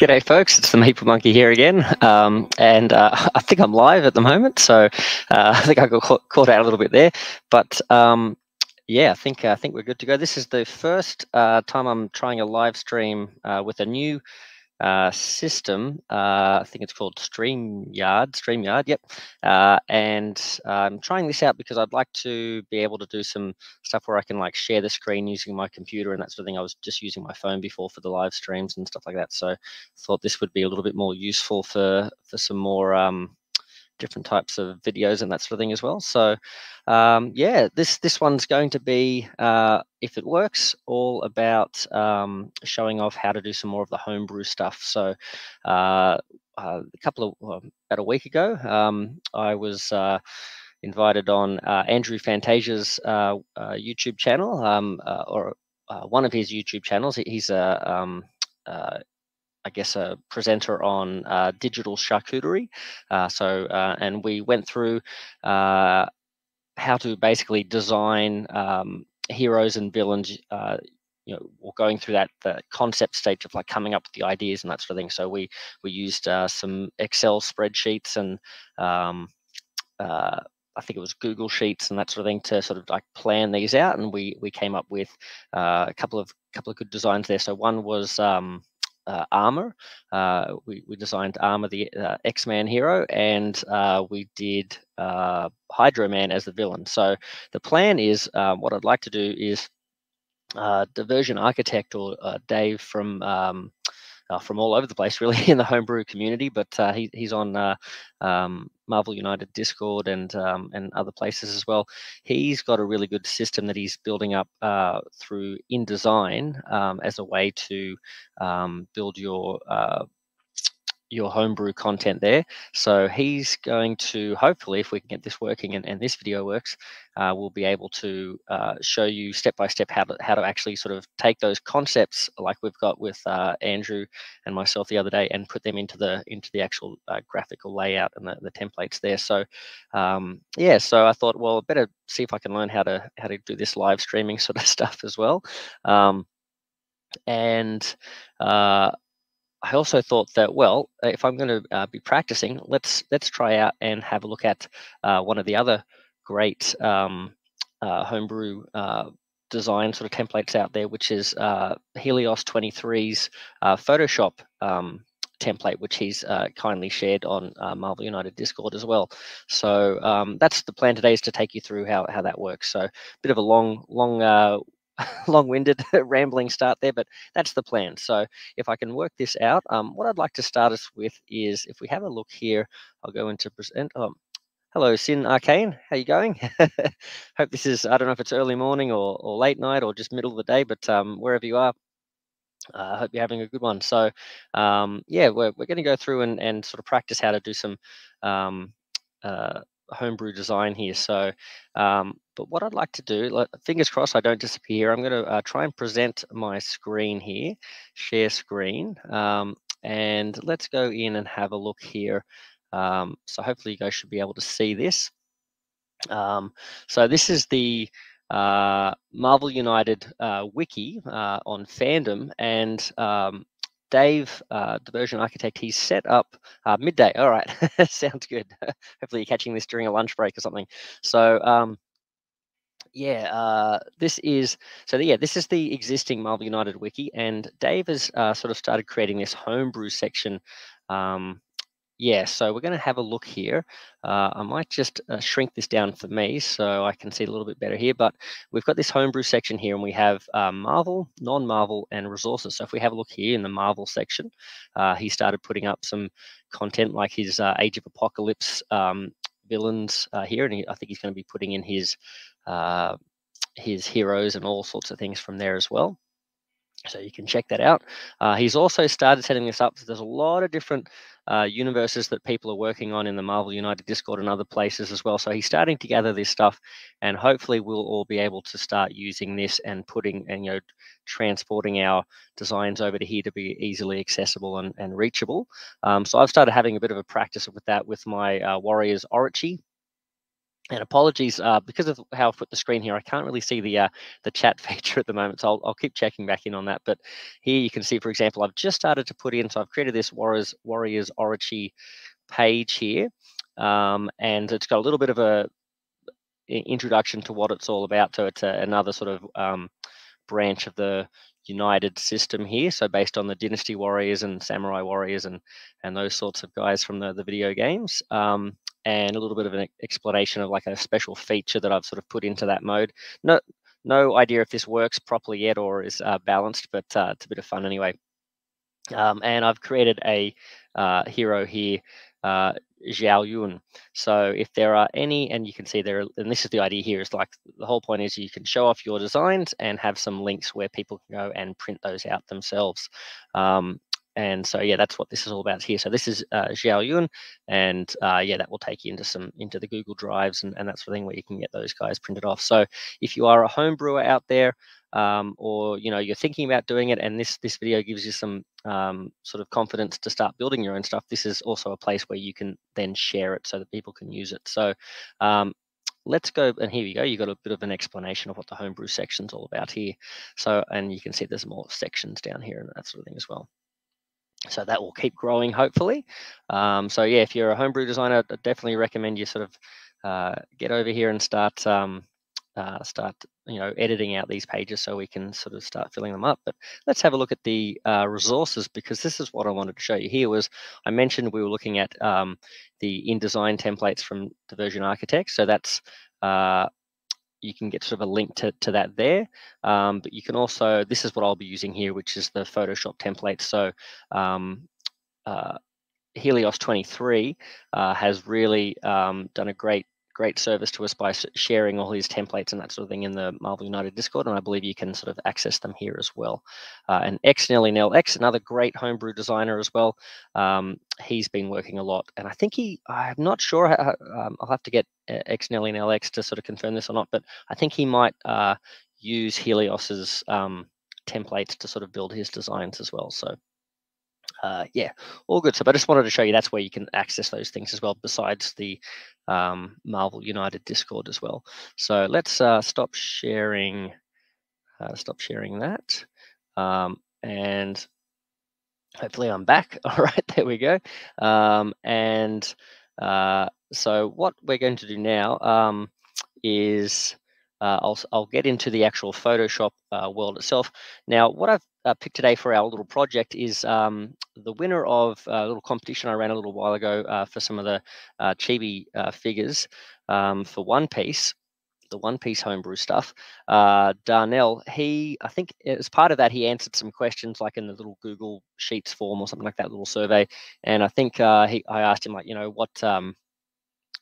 G'day, folks. It's the Meeple Monkey here again, um, and uh, I think I'm live at the moment, so uh, I think I got caught, out a little bit there. But um, yeah, I think I think we're good to go. This is the first uh, time I'm trying a live stream uh, with a new uh, system. Uh, I think it's called StreamYard. StreamYard, yep. Uh, and I'm trying this out because I'd like to be able to do some stuff where I can like share the screen using my computer and that sort of thing. I was just using my phone before for the live streams and stuff like that. So thought this would be a little bit more useful for for some more um, different types of videos and that sort of thing as well. So um, yeah, this this one's going to be, uh, if it works, all about um, showing off how to do some more of the homebrew stuff. So uh, uh, a couple of about a week ago, um, I was uh, invited on uh, Andrew Fantasia's uh, YouTube channel, um, or one of his YouTube channels. He's a um, I guess, a presenter on uh, digital charcuterie. Uh, so, uh, and we went through uh, how to basically design um, heroes and villains. Uh, you know, going through that the concept stage of like coming up with the ideas and that sort of thing. So we we used some Excel spreadsheets and um, I think it was Google Sheets and that sort of thing to sort of like plan these out, and we we came up with uh, a couple of couple of good designs there. So one was um, armor. Uh, we, we designed armor, the uh, X-Man hero, and uh, we did uh, Hydro Man as the villain. So the plan is, what I'd like to do is uh, Diversion Architect or Dave from um, uh, from all over the place, really, in the homebrew community. But uh, he, he's on uh, um, Marvel United Discord and um, and other places as well. He's got a really good system that he's building up uh, through InDesign um, as a way to um, build your uh, your homebrew content there. So he's going to, hopefully, if we can get this working and, and this video works, uh, we'll be able to uh, show you step by step how to, how to actually sort of take those concepts like we've got with uh, Andrew and myself the other day and put them into the into the actual uh, graphical layout and the, the templates there. So um, yeah, so I thought, well, better see if I can learn how to how to do this live streaming sort of stuff as well. Um, and uh, I also thought that well, if I'm going to uh, be practicing, let's let's try out and have a look at uh, one of the other great um, uh, homebrew uh, design sort of templates out there, which is uh, Helios 23's uh, Photoshop um, template, which he's kindly shared on Marvel United Discord as well. So um, that's the plan today is to take you through how how that works. So a bit of a long long long-winded rambling start there, but that's the plan. So if I can work this out, um, what I'd like to start us with is if we have a look here, I'll go into present. Um, hello, Sin Arcane. How you going? Hope this is, I don't know if it's early morning or, or late night or just middle of the day, but um, wherever you are, uh, I uh, hope you're having a good one. So um, yeah, we're, we're going to go through and, and sort of practice how to do some um, uh, homebrew design here. So, um, but what I'd like to do, fingers crossed I don't disappear, I'm going to uh, try and present my screen here, share screen, um, and let's go in and have a look here. Um, so hopefully you guys should be able to see this. Um, so this is the uh, Marvel United uh, wiki uh, on fandom, and um, Dave, uh, Diversion Architect, he's set up uh, midday. All right, sounds good. Hopefully, you're catching this during a lunch break or something. So, um, yeah, uh, this is so. Yeah, this is the existing Marvel United wiki, and Dave has uh, sort of started creating this homebrew section um, yeah, so we're going to have a look here. Uh, I might just uh, shrink this down for me so I can see a little bit better here, but we've got this homebrew section here and we have uh, Marvel, non-Marvel, and resources. So if we have a look here in the Marvel section, uh, he started putting up some content like his uh, Age of Apocalypse um, villains uh, here, and he, I think he's going to be putting in his his heroes and all sorts of things from there as well. So you can check that out. He's also started setting this up. So there's a lot of different uh, universes that people are working on in the Marvel United Discord and other places as well. So he's starting to gather this stuff, and hopefully we'll all be able to start using this and putting and you know transporting our designs over to here to be easily accessible and, and reachable. Um, so I've started having a bit of a practice with that with my uh, Warriors Orochi and apologies uh, because of how I've put the screen here. I can't really see the uh, the chat feature at the moment, so I'll, I'll keep checking back in on that. But here you can see, for example, I've just started to put in. So I've created this Warriors Warriors Orochi page here, um, and it's got a little bit of a introduction to what it's all about. So it's a, another sort of um, branch of the united system here. So based on the Dynasty Warriors and Samurai Warriors and and those sorts of guys from the, the video games. Um, and a little bit of an explanation of like a special feature that I've sort of put into that mode. No, no idea if this works properly yet or is uh, balanced, but uh, it's a bit of fun anyway. Um, and I've created a uh, hero here uh, Zhao Yun. So if there are any, and you can see there, and this is the idea here, is like the whole point is you can show off your designs and have some links where people can go and print those out themselves. Um, and so yeah, that's what this is all about here. So this is uh, Zhao Yun, and uh, yeah, that will take you into some into the Google Drives and, and that sort of thing where you can get those guys printed off. So if you are a home brewer out there, um, or you know you're thinking about doing it and this this video gives you some um, sort of confidence to start building your own stuff this is also a place where you can then share it so that people can use it so um, let's go and here we go you got a bit of an explanation of what the homebrew section is all about here so and you can see there's more sections down here and that sort of thing as well so that will keep growing hopefully. Um, so yeah if you're a homebrew designer I definitely recommend you sort of uh, get over here and start um, uh, start you know editing out these pages so we can sort of start filling them up. But let's have a look at the uh, resources because this is what I wanted to show you. Here was I mentioned we were looking at um, the InDesign templates from Diversion Architect so that's uh, you can get sort of a link to, to that there. Um, but you can also this is what I'll be using here which is the Photoshop template. So um, uh, Helios 23 uh, has really um, done a great great service to us by sharing all his templates and that sort of thing in the Marvel United Discord, and I believe you can sort of access them here as well. Uh, and X Nelly Nell X, another great homebrew designer as well. Um, he's been working a lot, and I think he, I'm not sure, how, um, I'll have to get uh, X Nelly Nell X to sort of confirm this or not, but I think he might uh, use Helios's um, templates to sort of build his designs as well. So uh, yeah, all good. So, I just wanted to show you that's where you can access those things as well, besides the um, Marvel United Discord as well. So let's uh, stop sharing, uh, stop sharing that, um, and hopefully I'm back. All right, there we go. Um, and uh, so what we're going to do now um, is uh, I'll, I'll get into the actual Photoshop uh, world itself. Now, what I've uh, picked today for our little project is um, the winner of a little competition I ran a little while ago uh, for some of the uh, chibi uh, figures um, for One Piece, the One Piece homebrew stuff. Darnell, he, I think as part of that, he answered some questions like in the little Google Sheets form or something like that little survey. And I think he, I asked him like, you know, what um,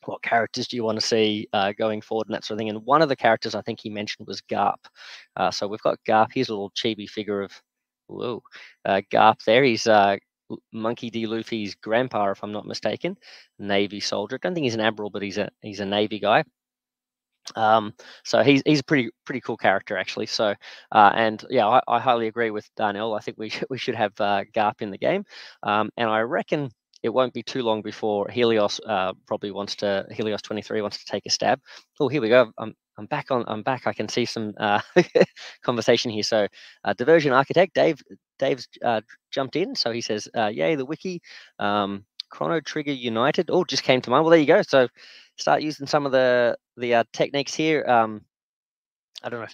what characters do you want to see uh, going forward and that sort of thing. And one of the characters I think he mentioned was Garp. Uh, so we've got Garp. Here's a little chibi figure of whoa, uh, Garp there. He's uh, Monkey D. Luffy's grandpa, if I'm not mistaken, Navy soldier. I don't think he's an admiral, but he's a he's a Navy guy. Um, so he's he's a pretty pretty cool character actually. So uh, and yeah, I, I, highly agree with Darnell. I think we should, we should have uh, Garp in the game, um, and I reckon it won't be too long before Helios uh, probably wants to Helios 23 wants to take a stab. Oh, here we go. I'm I'm back on. I'm back. I can see some uh, conversation here. So, uh, diversion architect Dave. Dave's uh, jumped in. So he says, uh, "Yay, the wiki." Um, Chrono Trigger United. Oh, just came to mind. Well, there you go. So, start using some of the the uh, techniques here. Um, I don't know.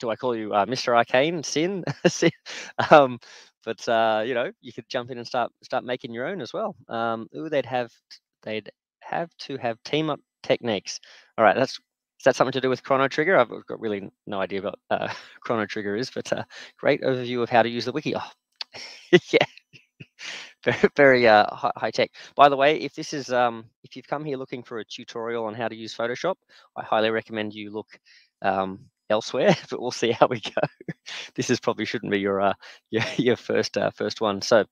Do I call you Mr. Arcane Sin? um, but you know, you could jump in and start start making your own as well. Um, ooh, they'd have they'd have to have team up techniques. All right, that's is that something to do with Chrono Trigger? I've got really no idea what uh, Chrono Trigger is, but uh, great overview of how to use the wiki. Oh, yeah, very, very uh, high tech. By the way, if this is um, if you've come here looking for a tutorial on how to use Photoshop, I highly recommend you look um, elsewhere. But we'll see how we go. this is probably shouldn't be your uh, your, your first uh, first one. So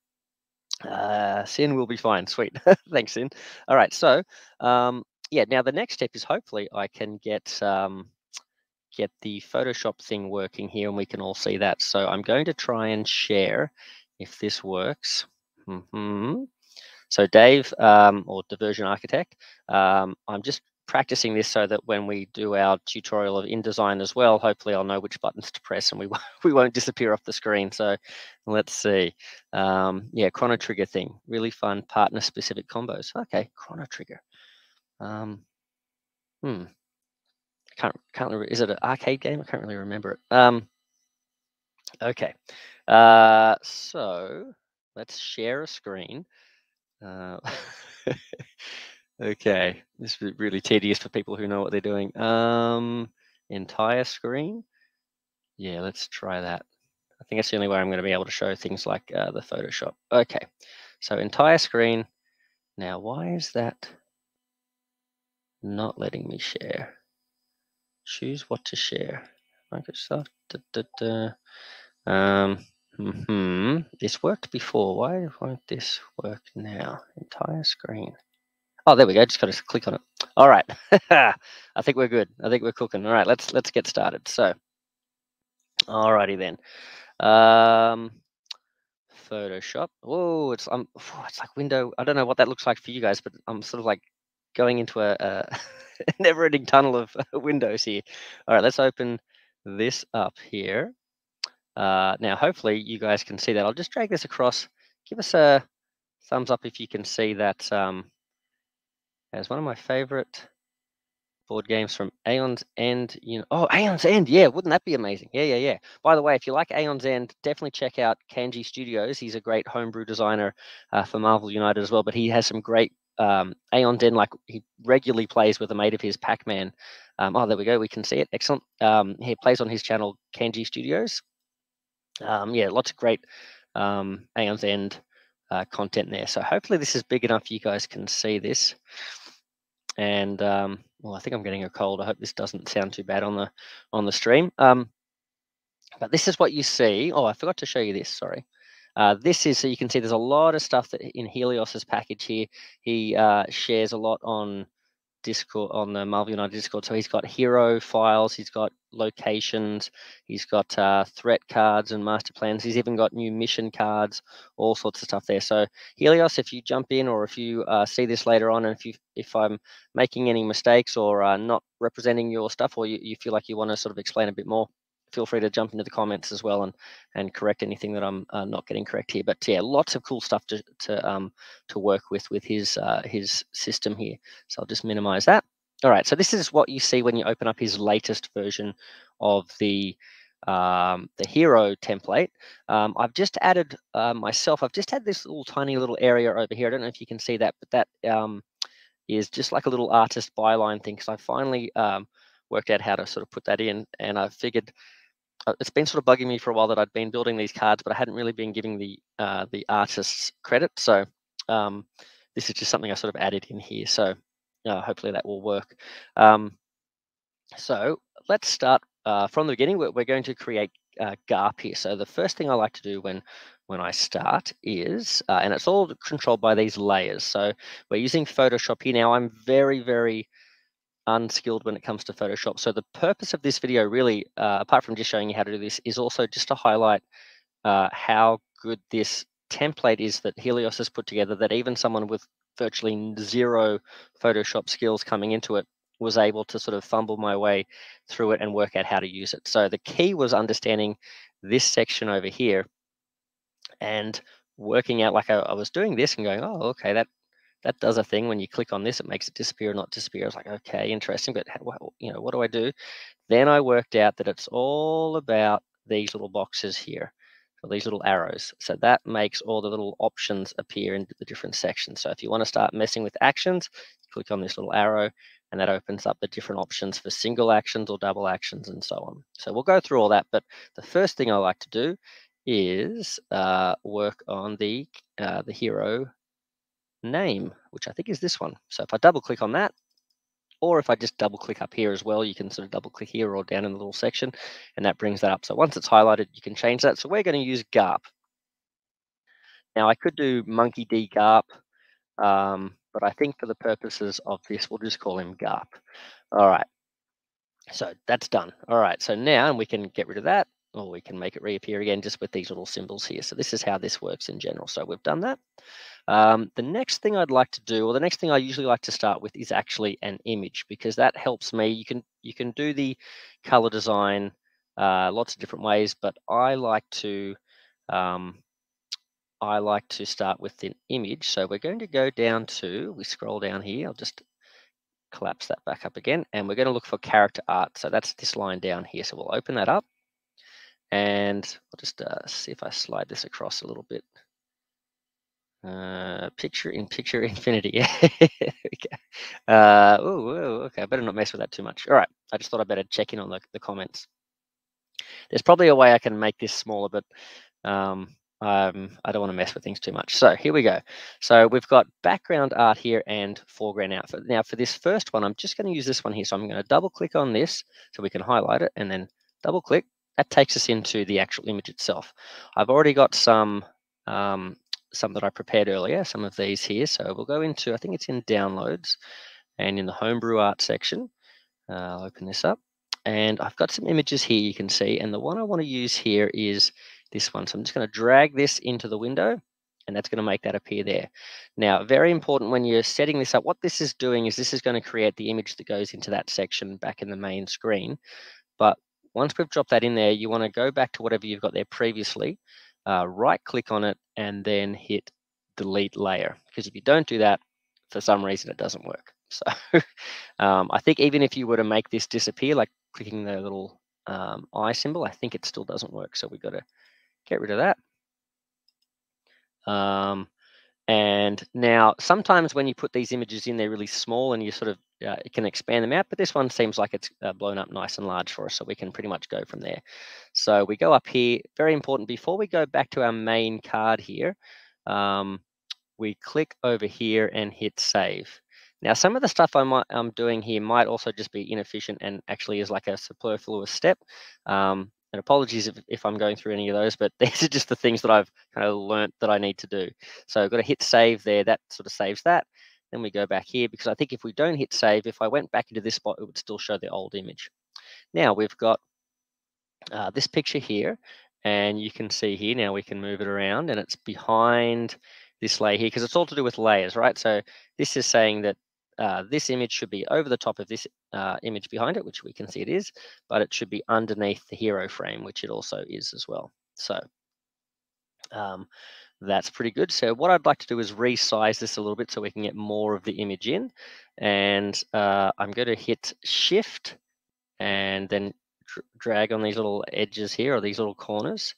uh, Sin will be fine. Sweet. Thanks, Sin. All right. So um, yeah, now the next step is hopefully I can get um, get the Photoshop thing working here and we can all see that. So I'm going to try and share if this works. Mm -hmm. So Dave, um, or Diversion Architect, um, I'm just practicing this so that when we do our tutorial of InDesign as well, hopefully I'll know which buttons to press and we, we won't disappear off the screen. So let's see. Um, yeah, Chrono Trigger thing, really fun partner specific combos. Okay, Chrono Trigger. Um, hmm. Can't, can't, is it an arcade game? I can't really remember it. Um, okay. Uh, so let's share a screen. Uh, okay, this is really tedious for people who know what they're doing. Um, entire screen. Yeah, let's try that. I think that's the only way I'm going to be able to show things like uh, the Photoshop. Okay, so entire screen. Now, why is that not letting me share? Choose what to share. Microsoft. Da, da, da. Um, hmm This worked before. Why won't this work now? Entire screen. Oh, there we go. Just got to click on it. All right. I think we're good. I think we're cooking. All right. Let's let's get started. So, all righty then. Um, Photoshop. Oh, it's um, it's like window. I don't know what that looks like for you guys, but I'm sort of like going into a, a never-ending tunnel of windows here. All right. Let's open this up here. Uh, now, hopefully you guys can see that. I'll just drag this across. Give us a thumbs up if you can see that um, as one of my favorite board games from Aeon's End. You know, oh, Aeon's End, yeah, wouldn't that be amazing? Yeah, yeah, yeah. By the way, if you like Aeon's End, definitely check out Kanji Studios. He's a great homebrew designer uh, for Marvel United as well, but he has some great um, Aeon's End, like he regularly plays with a mate of his, Pac-Man. Um, oh, there we go. We can see it. Excellent. Um, he plays on his channel, Kanji Studios um, yeah, lots of great um, Aeon's End uh, content there. So hopefully this is big enough you guys can see this. And um, well, I think I'm getting a cold. I hope this doesn't sound too bad on the on the stream. Um, but this is what you see. Oh, I forgot to show you this. Sorry. Uh, this is so you can see there's a lot of stuff that in Helios's package here. He uh, shares a lot on Discord on the Marvel United Discord. So he's got hero files, he's got locations, he's got uh, threat cards and master plans. He's even got new mission cards, all sorts of stuff there. So Helios, if you jump in or if you uh, see this later on, and if you if I'm making any mistakes or uh, not representing your stuff, or you, you feel like you want to sort of explain a bit more, feel free to jump into the comments as well and and correct anything that I'm uh, not getting correct here. But yeah, lots of cool stuff to to um to work with with his uh, his system here. So I'll just minimize that. All right, so this is what you see when you open up his latest version of the um, the hero template. Um, I've just added uh, myself. I've just had this little tiny little area over here. I don't know if you can see that, but that um, is just like a little artist byline thing. Because I finally um, worked out how to sort of put that in, and I figured it's been sort of bugging me for a while that I'd been building these cards, but I hadn't really been giving the uh, the artists credit. So um, this is just something I sort of added in here. So uh, hopefully that will work. Um, so let's start uh, from the beginning. We're, we're going to create uh, GARP here. So the first thing I like to do when when I start is, uh, and it's all controlled by these layers. So we're using Photoshop here now. I'm very, very unskilled when it comes to Photoshop. So the purpose of this video really, uh, apart from just showing you how to do this, is also just to highlight uh, how good this template is that Helios has put together that even someone with virtually zero Photoshop skills coming into it was able to sort of fumble my way through it and work out how to use it. So the key was understanding this section over here and working out like I, I was doing this and going, oh, okay, that that does a thing when you click on this it makes it disappear or not disappear. I was like okay interesting but how, you know what do i do? Then i worked out that it's all about these little boxes here or these little arrows. So that makes all the little options appear in the different sections. So if you want to start messing with actions click on this little arrow and that opens up the different options for single actions or double actions and so on. So we'll go through all that but the first thing i like to do is uh, work on the uh, the hero name, which I think is this one. So if I double click on that, or if I just double click up here as well, you can sort of double click here or down in the little section, and that brings that up. So once it's highlighted, you can change that. So we're going to use GARP. Now I could do monkey D GARP, um, but I think for the purposes of this, we'll just call him GARP. All right. So that's done. All right. So now, we can get rid of that. Or we can make it reappear again just with these little symbols here. So this is how this works in general. So we've done that. Um, the next thing I'd like to do, or the next thing I usually like to start with is actually an image because that helps me. You can you can do the color design uh, lots of different ways, but I like to um, I like to start with an image. So we're going to go down to, we scroll down here, I'll just collapse that back up again, and we're going to look for character art. So that's this line down here. So we'll open that up and I'll just uh, see if I slide this across a little bit. Uh, picture in picture infinity. Okay. Uh, ooh, okay. I better not mess with that too much. All right. I just thought I better check in on the, the comments. There's probably a way I can make this smaller, but um, um, I don't want to mess with things too much. So here we go. So we've got background art here and foreground art. Now for this first one, I'm just going to use this one here. So I'm going to double click on this so we can highlight it and then double click. That takes us into the actual image itself. I've already got some um, some that I prepared earlier, some of these here. So we'll go into, I think it's in downloads and in the homebrew art section. Uh, I'll open this up and I've got some images here you can see. And the one I want to use here is this one. So I'm just going to drag this into the window and that's going to make that appear there. Now, very important when you're setting this up, what this is doing is this is going to create the image that goes into that section back in the main screen. Once we've dropped that in there, you want to go back to whatever you've got there previously, uh, right click on it and then hit delete layer. Because if you don't do that, for some reason, it doesn't work. So um, I think even if you were to make this disappear, like clicking the little um, eye symbol, I think it still doesn't work. So we've got to get rid of that. Um, and now sometimes when you put these images in, they're really small and you sort of uh, can expand them out, but this one seems like it's uh, blown up nice and large for us, so we can pretty much go from there. So we go up here, very important, before we go back to our main card here, um, we click over here and hit save. Now, some of the stuff I might, I'm doing here might also just be inefficient and actually is like a superfluous step. Um, and apologies if, if I'm going through any of those, but these are just the things that I've kind of learnt that I need to do. So I've got to hit save there. That sort of saves that. Then we go back here because I think if we don't hit save, if I went back into this spot, it would still show the old image. Now we've got uh, this picture here, and you can see here now we can move it around, and it's behind this layer here because it's all to do with layers, right? So this is saying that uh, this image should be over the top of this uh, image behind it, which we can see it is, but it should be underneath the hero frame, which it also is as well. So um, that's pretty good. So what I'd like to do is resize this a little bit so we can get more of the image in. And uh, I'm going to hit shift and then dr drag on these little edges here or these little corners.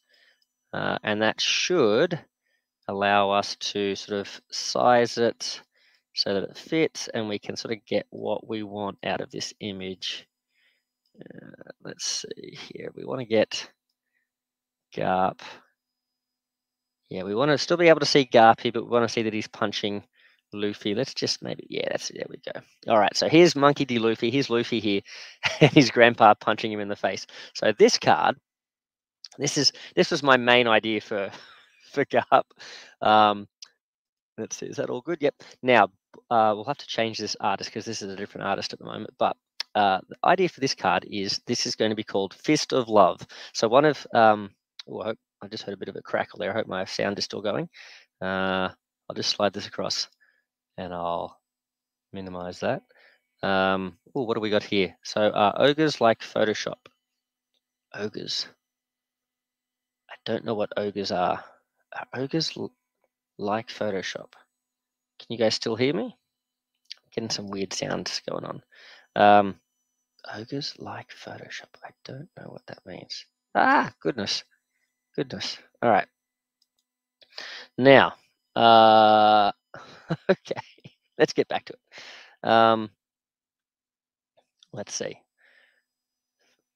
Uh, and that should allow us to sort of size it so that it fits and we can sort of get what we want out of this image. Uh, let's see here. We want to get Garp. Yeah, we want to still be able to see Garp here, but we want to see that he's punching Luffy. Let's just maybe, yeah, that's there we go. All right, so here's Monkey D. Luffy. Here's Luffy here, and his grandpa punching him in the face. So this card, this is this was my main idea for for Garp. Um, let's see, is that all good? Yep. Now uh, we'll have to change this artist because this is a different artist at the moment. But uh, the idea for this card is this is going to be called Fist of Love. So one of, um, oh, I, hope, I just heard a bit of a crackle there. I hope my sound is still going. Uh, I'll just slide this across and I'll minimize that. Um, oh, what do we got here? So uh, ogres like Photoshop. Ogres. I don't know what ogres are. Are ogres like Photoshop? Can you guys still hear me? getting some weird sounds going on. Um, ogres like Photoshop. I don't know what that means. Ah, goodness. Goodness. All right. Now, uh, okay, let's get back to it. Um, let's see.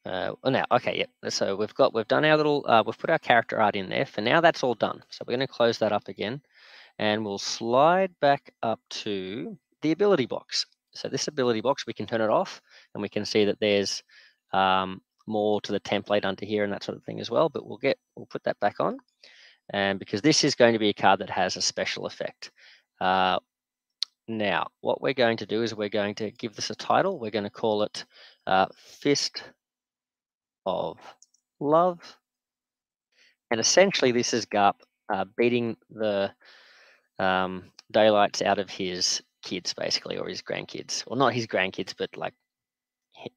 Uh, now, okay, yeah. So we've got, we've done our little, uh, we've put our character art in there. For now, that's all done. So we're going to close that up again and we'll slide back up to the ability box. So this ability box, we can turn it off and we can see that there's um, more to the template under here and that sort of thing as well, but we'll get, we'll put that back on. And because this is going to be a card that has a special effect. Uh, now, what we're going to do is we're going to give this a title. We're going to call it uh, Fist of Love. and essentially this is Garp uh, beating the um, daylights out of his kids, basically, or his grandkids. Well, not his grandkids, but like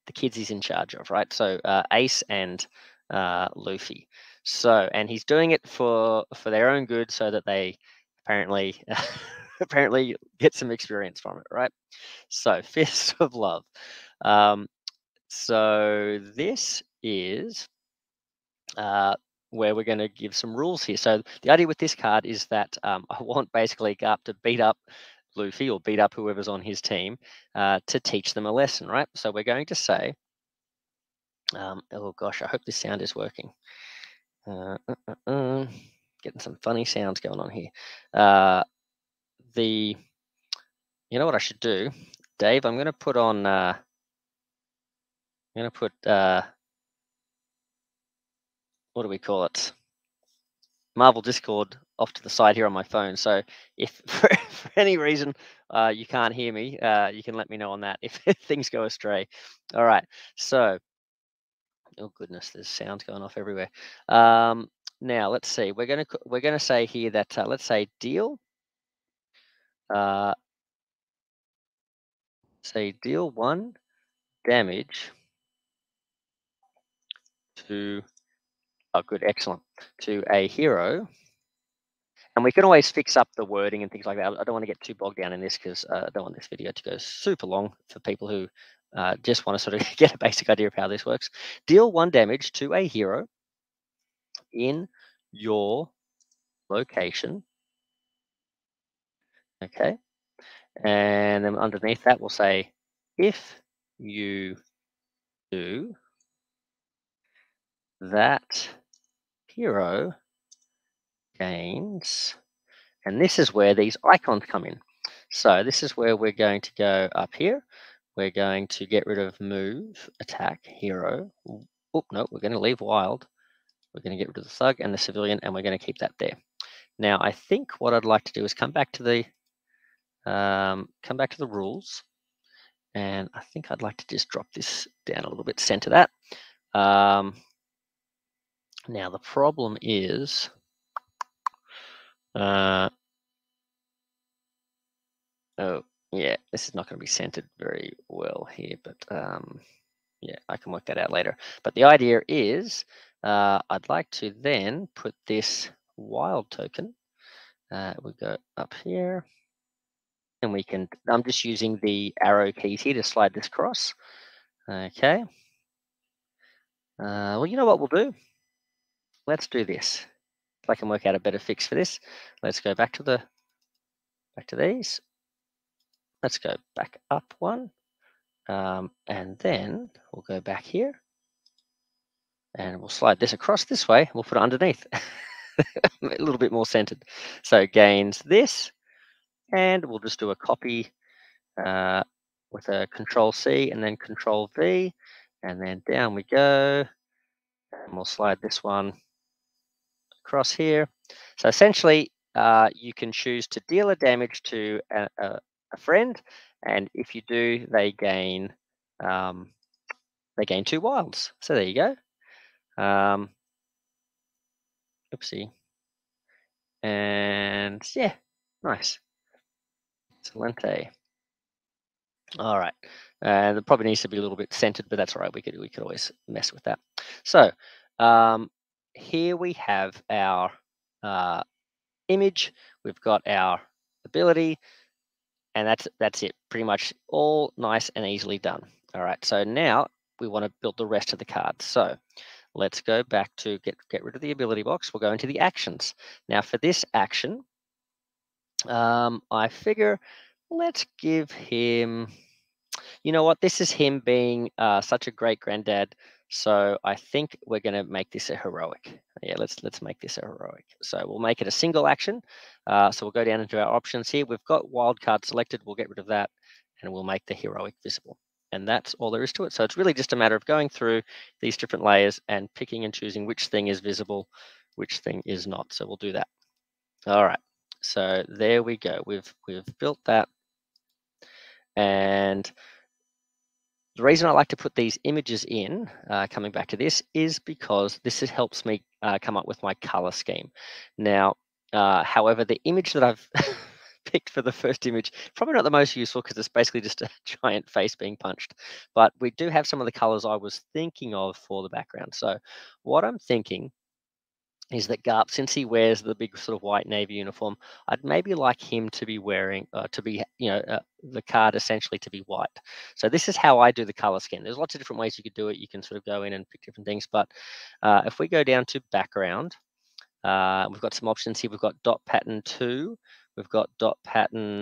the kids he's in charge of, right? So uh, Ace and uh, Luffy. So, and he's doing it for for their own good, so that they apparently apparently get some experience from it, right? So, Fist of Love. Um, so this is uh, where we're going to give some rules here. So the idea with this card is that um, I want basically Garp to beat up Luffy or beat up whoever's on his team uh, to teach them a lesson, right? So we're going to say, um, oh gosh, I hope this sound is working. Uh, uh, uh, uh getting some funny sounds going on here. Uh, the, you know what I should do, Dave? I'm going to put on. I'm going to put what do we call it? Marvel Discord off to the side here on my phone. So if for, for any reason uh, you can't hear me, uh, you can let me know on that if things go astray. All right. So, oh goodness, there's sounds going off everywhere. Um, now let's see. We're gonna we're gonna say here that uh, let's say deal. Uh, say deal one damage to Oh, good, excellent. To a hero. And we can always fix up the wording and things like that. I don't want to get too bogged down in this because uh, I don't want this video to go super long for people who uh, just want to sort of get a basic idea of how this works. Deal one damage to a hero in your location. Okay. And then underneath that, we'll say, if you do that hero gains, and this is where these icons come in. So this is where we're going to go up here. We're going to get rid of move, attack, hero. Oh, no, we're going to leave wild. We're going to get rid of the thug and the civilian, and we're going to keep that there. Now, I think what I'd like to do is come back to the um, come back to the rules, and I think I'd like to just drop this down a little bit, center that. Um, now the problem is uh, oh yeah, this is not going to be centered very well here, but um, yeah, I can work that out later. But the idea is uh, I'd like to then put this wild token. Uh, we go up here and we can, I'm just using the arrow keys here to slide this across. Okay. Uh, well, you know what we'll do? Let's do this. If I can work out a better fix for this, let's go back to the back to these. Let's go back up one. Um, and then we'll go back here and we'll slide this across this way. We'll put it underneath, a little bit more centered. So gains this, and we'll just do a copy uh, with a control C and then control V, and then down we go. And we'll slide this one across here. So essentially, uh, you can choose to deal a damage to a, a, a friend, and if you do, they gain um, they gain two wilds. So there you go. Um, oopsie. And yeah, nice. Excelente. All right. Uh, it probably needs to be a little bit centered, but that's all right. We could we could always mess with that. So um, here we have our uh, image, we've got our ability, and that's that's it. Pretty much all nice and easily done. All right, so now we want to build the rest of the cards. So let's go back to get, get rid of the ability box. We'll go into the actions. Now for this action, um, I figure let's give him, you know what, this is him being uh, such a great granddad so I think we're going to make this a heroic. Yeah, let's let's make this a heroic. So we'll make it a single action. Uh, so we'll go down into our options here. We've got wildcard selected. We'll get rid of that and we'll make the heroic visible. And that's all there is to it. So it's really just a matter of going through these different layers and picking and choosing which thing is visible, which thing is not. So we'll do that. All right. So there we go. We've we've built that. And the reason I like to put these images in, uh, coming back to this, is because this is, helps me uh, come up with my color scheme. Now, uh, however, the image that I've picked for the first image, probably not the most useful because it's basically just a giant face being punched. But we do have some of the colors I was thinking of for the background. So what I'm thinking is that Garp, since he wears the big sort of white navy uniform, I'd maybe like him to be wearing, uh, to be, you know, uh, the card essentially to be white. So this is how I do the color scheme. There's lots of different ways you could do it. You can sort of go in and pick different things. But uh, if we go down to background, uh, we've got some options here. We've got dot pattern two. We've got dot pattern.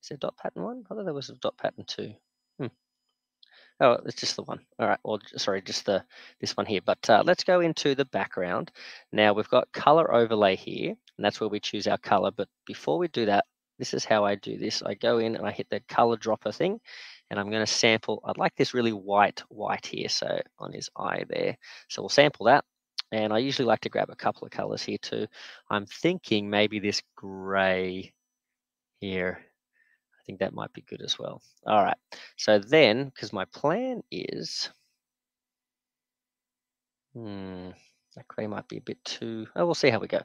Is there dot pattern one? I thought there was a dot pattern two. Oh, it's just the one. All right. Or sorry, just the this one here. But uh, let's go into the background. Now we've got color overlay here, and that's where we choose our color. But before we do that, this is how I do this. I go in and I hit the color dropper thing, and I'm going to sample. I'd like this really white, white here. So on his eye there. So we'll sample that. And I usually like to grab a couple of colors here too. I'm thinking maybe this gray here think that might be good as well. All right. So then, because my plan is, hmm, that gray might be a bit too, oh, we'll see how we go.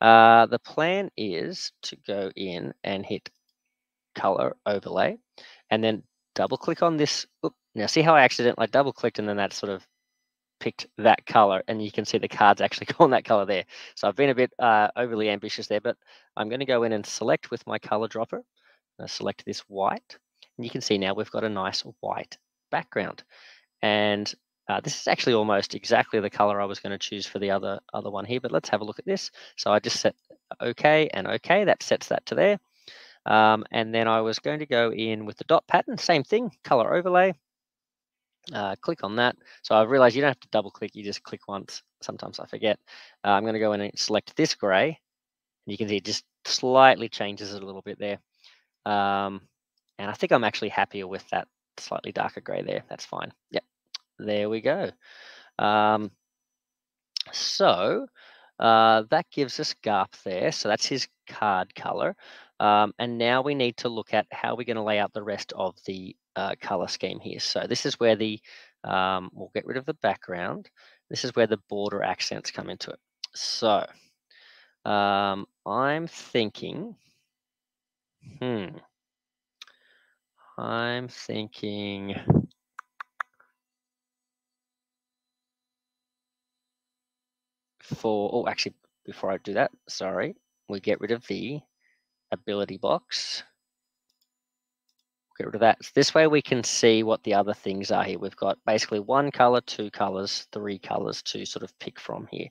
Uh, the plan is to go in and hit color overlay and then double click on this. Oop, now see how I accidentally double clicked and then that sort of picked that color and you can see the cards actually go on that color there. So I've been a bit uh, overly ambitious there, but I'm going to go in and select with my color dropper select this white. And you can see now we've got a nice white background. And uh, this is actually almost exactly the color I was going to choose for the other, other one here, but let's have a look at this. So I just set OK and OK, that sets that to there. Um, and then I was going to go in with the dot pattern, same thing, color overlay. Uh, click on that. So I've realized you don't have to double click, you just click once. Sometimes I forget. Uh, I'm going to go in and select this gray. And you can see it just slightly changes it a little bit there. Um, and I think I'm actually happier with that slightly darker gray there. That's fine. Yep, there we go. Um, so uh, that gives us Garp there. So that's his card color. Um, and now we need to look at how we're going to lay out the rest of the uh, color scheme here. So this is where the, um, we'll get rid of the background. This is where the border accents come into it. So um, I'm thinking Hmm. I'm thinking for, oh, actually, before I do that, sorry, we get rid of the ability box. Get rid of that. This way we can see what the other things are here. We've got basically one color, two colors, three colors to sort of pick from here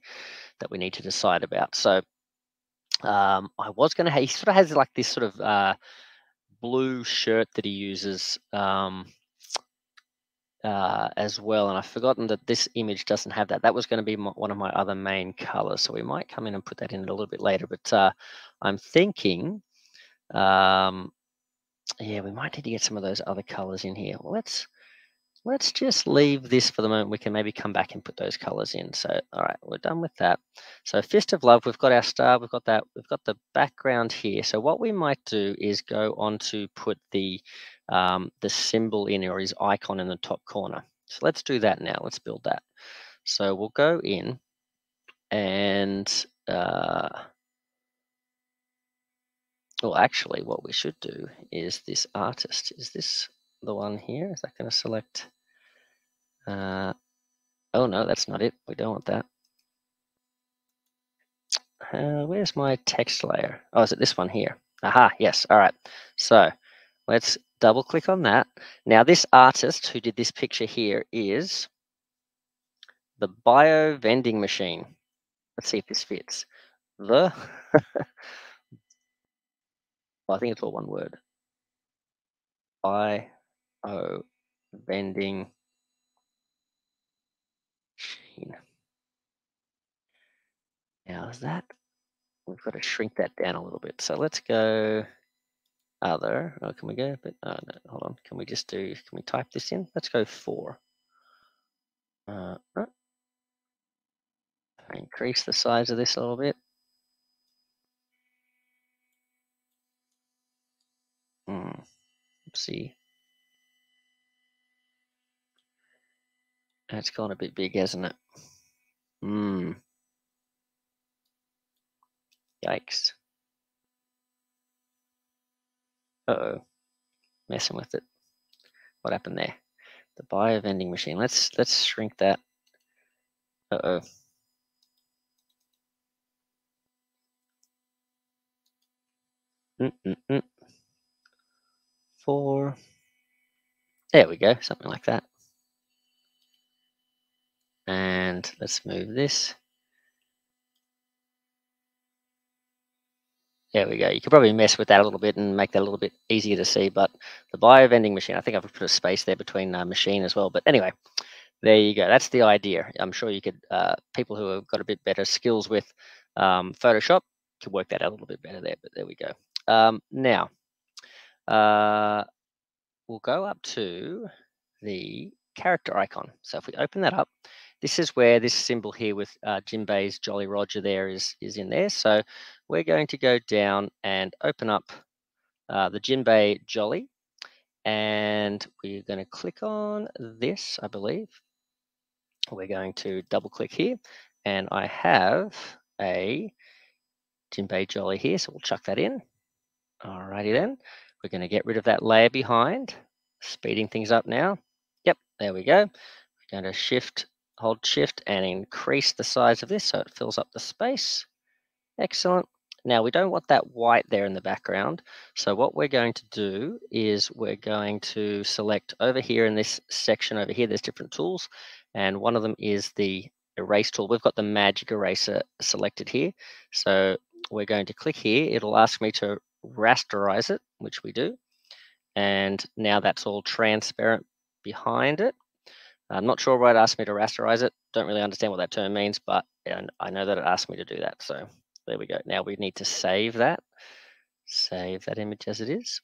that we need to decide about. So um, I was going to, he sort of has like this sort of uh, blue shirt that he uses um, uh, as well. And I've forgotten that this image doesn't have that. That was going to be my, one of my other main colors. So we might come in and put that in a little bit later. But uh, I'm thinking, um, yeah, we might need to get some of those other colors in here. Let's let's just leave this for the moment. We can maybe come back and put those colors in. So, all right, we're done with that. So Fist of Love, we've got our star, we've got that, we've got the background here. So what we might do is go on to put the, um, the symbol in or his icon in the top corner. So let's do that now. Let's build that. So we'll go in and, uh, well, actually, what we should do is this artist. Is this the one here? Is that going to select? Uh, oh no, that's not it. We don't want that. Uh, where's my text layer? Oh, is it this one here? Aha, yes. All right. So let's double click on that. Now, this artist who did this picture here is the bio vending machine. Let's see if this fits. The, well, I think it's all one word. Bio vending machine. Now is that, we've got to shrink that down a little bit. So let's go other, oh, can we go, but oh, no, hold on. Can we just do, can we type this in? Let's go four. Uh, increase the size of this a little bit. Hmm. Let's see. That's gone a bit big, hasn't it? Hmm. Yikes. Uh-oh. Messing with it. What happened there? The bio vending machine. Let's let's shrink that. Uh-oh. Mm -mm -mm. Four. There we go, something like that. And let's move this. There we go. You could probably mess with that a little bit and make that a little bit easier to see. But the bio vending machine, I think I've put a space there between uh, machine as well. But anyway, there you go. That's the idea. I'm sure you could, uh, people who have got a bit better skills with um, Photoshop could work that out a little bit better there. But there we go. Um, now, uh, we'll go up to the character icon. So if we open that up, this is where this symbol here with uh, Jinbei's Jolly Roger there is, is in there. So we're going to go down and open up uh, the Jinbei Jolly. And we're going to click on this, I believe. We're going to double click here. And I have a Jim Jinbei Jolly here, so we'll chuck that in. Alrighty then. We're going to get rid of that layer behind, speeding things up now. Yep, there we go. We're going to shift hold shift and increase the size of this so it fills up the space. Excellent. Now we don't want that white there in the background. So what we're going to do is we're going to select over here in this section over here, there's different tools. And one of them is the erase tool. We've got the magic eraser selected here. So we're going to click here. It'll ask me to rasterize it, which we do. And now that's all transparent behind it. I'm not sure why it asked me to rasterize it. Don't really understand what that term means, but I know that it asked me to do that. So there we go. Now we need to save that. Save that image as it is.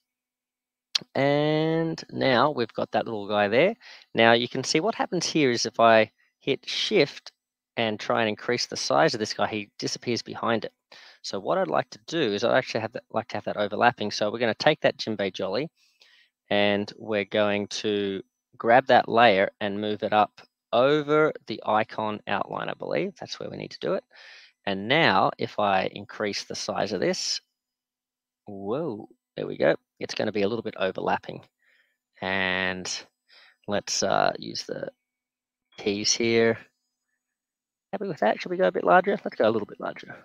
And now we've got that little guy there. Now you can see what happens here is if I hit shift and try and increase the size of this guy, he disappears behind it. So what I'd like to do is I'd actually have that, like to have that overlapping. So we're going to take that Jinbei Jolly and we're going to grab that layer and move it up over the icon outline, I believe. That's where we need to do it. And now if I increase the size of this, whoa, there we go. It's going to be a little bit overlapping. And let's uh, use the keys here. Happy with that? Should we go a bit larger? Let's go a little bit larger.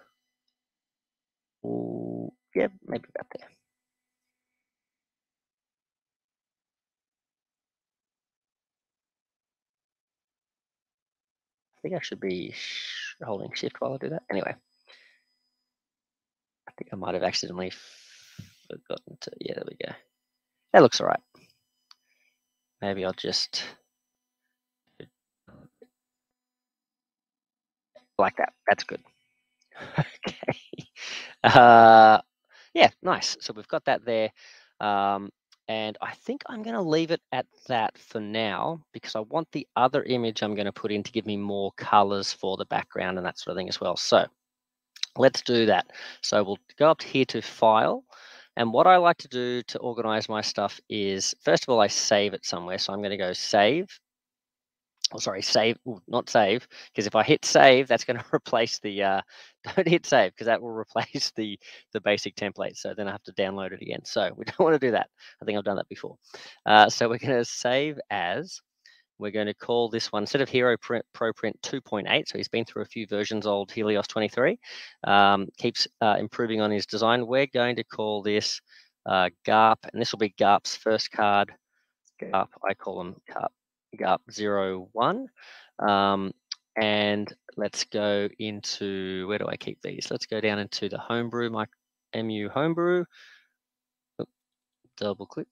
Ooh, yeah, maybe about there. I think I should be holding shift while I do that. Anyway, I think I might have accidentally forgotten to, yeah, there we go. That looks all right. Maybe I'll just like that. That's good. okay. Uh, yeah, nice. So we've got that there. Um, and I think I'm going to leave it at that for now because I want the other image I'm going to put in to give me more colors for the background and that sort of thing as well. So let's do that. So we'll go up here to File. And what I like to do to organize my stuff is, first of all, I save it somewhere. So I'm going to go Save, oh sorry save ooh, not save because if i hit save that's going to replace the uh don't hit save because that will replace the the basic template so then i have to download it again. So we don't want to do that. I think i've done that before. Uh, so we're going to save as we're going to call this one instead of hero print pro print 2.8 so he's been through a few versions old helios 23 um, keeps uh, improving on his design. We're going to call this uh, garp and this will be garp's first card. Garp i call them garp up zero one. Um, and let's go into, where do I keep these? Let's go down into the homebrew, my MU homebrew. Double click.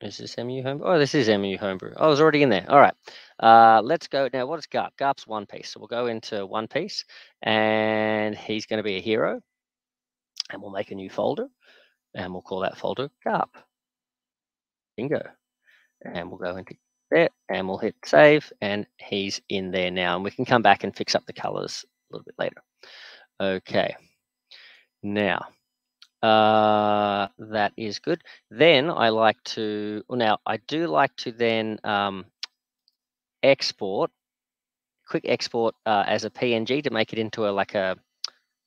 Is this MU homebrew? Oh, this is MU homebrew. Oh, was already in there. All right. Uh, let's go. Now, what is Garp? Garp's one piece. So we'll go into one piece and he's going to be a hero. And we'll make a new folder and we'll call that folder Garp. Bingo. And we'll go into there and we'll hit save and he's in there now. And we can come back and fix up the colors a little bit later. Okay. Now, uh, that is good. Then I like to, well now I do like to then um, export, quick export uh, as a PNG to make it into a like a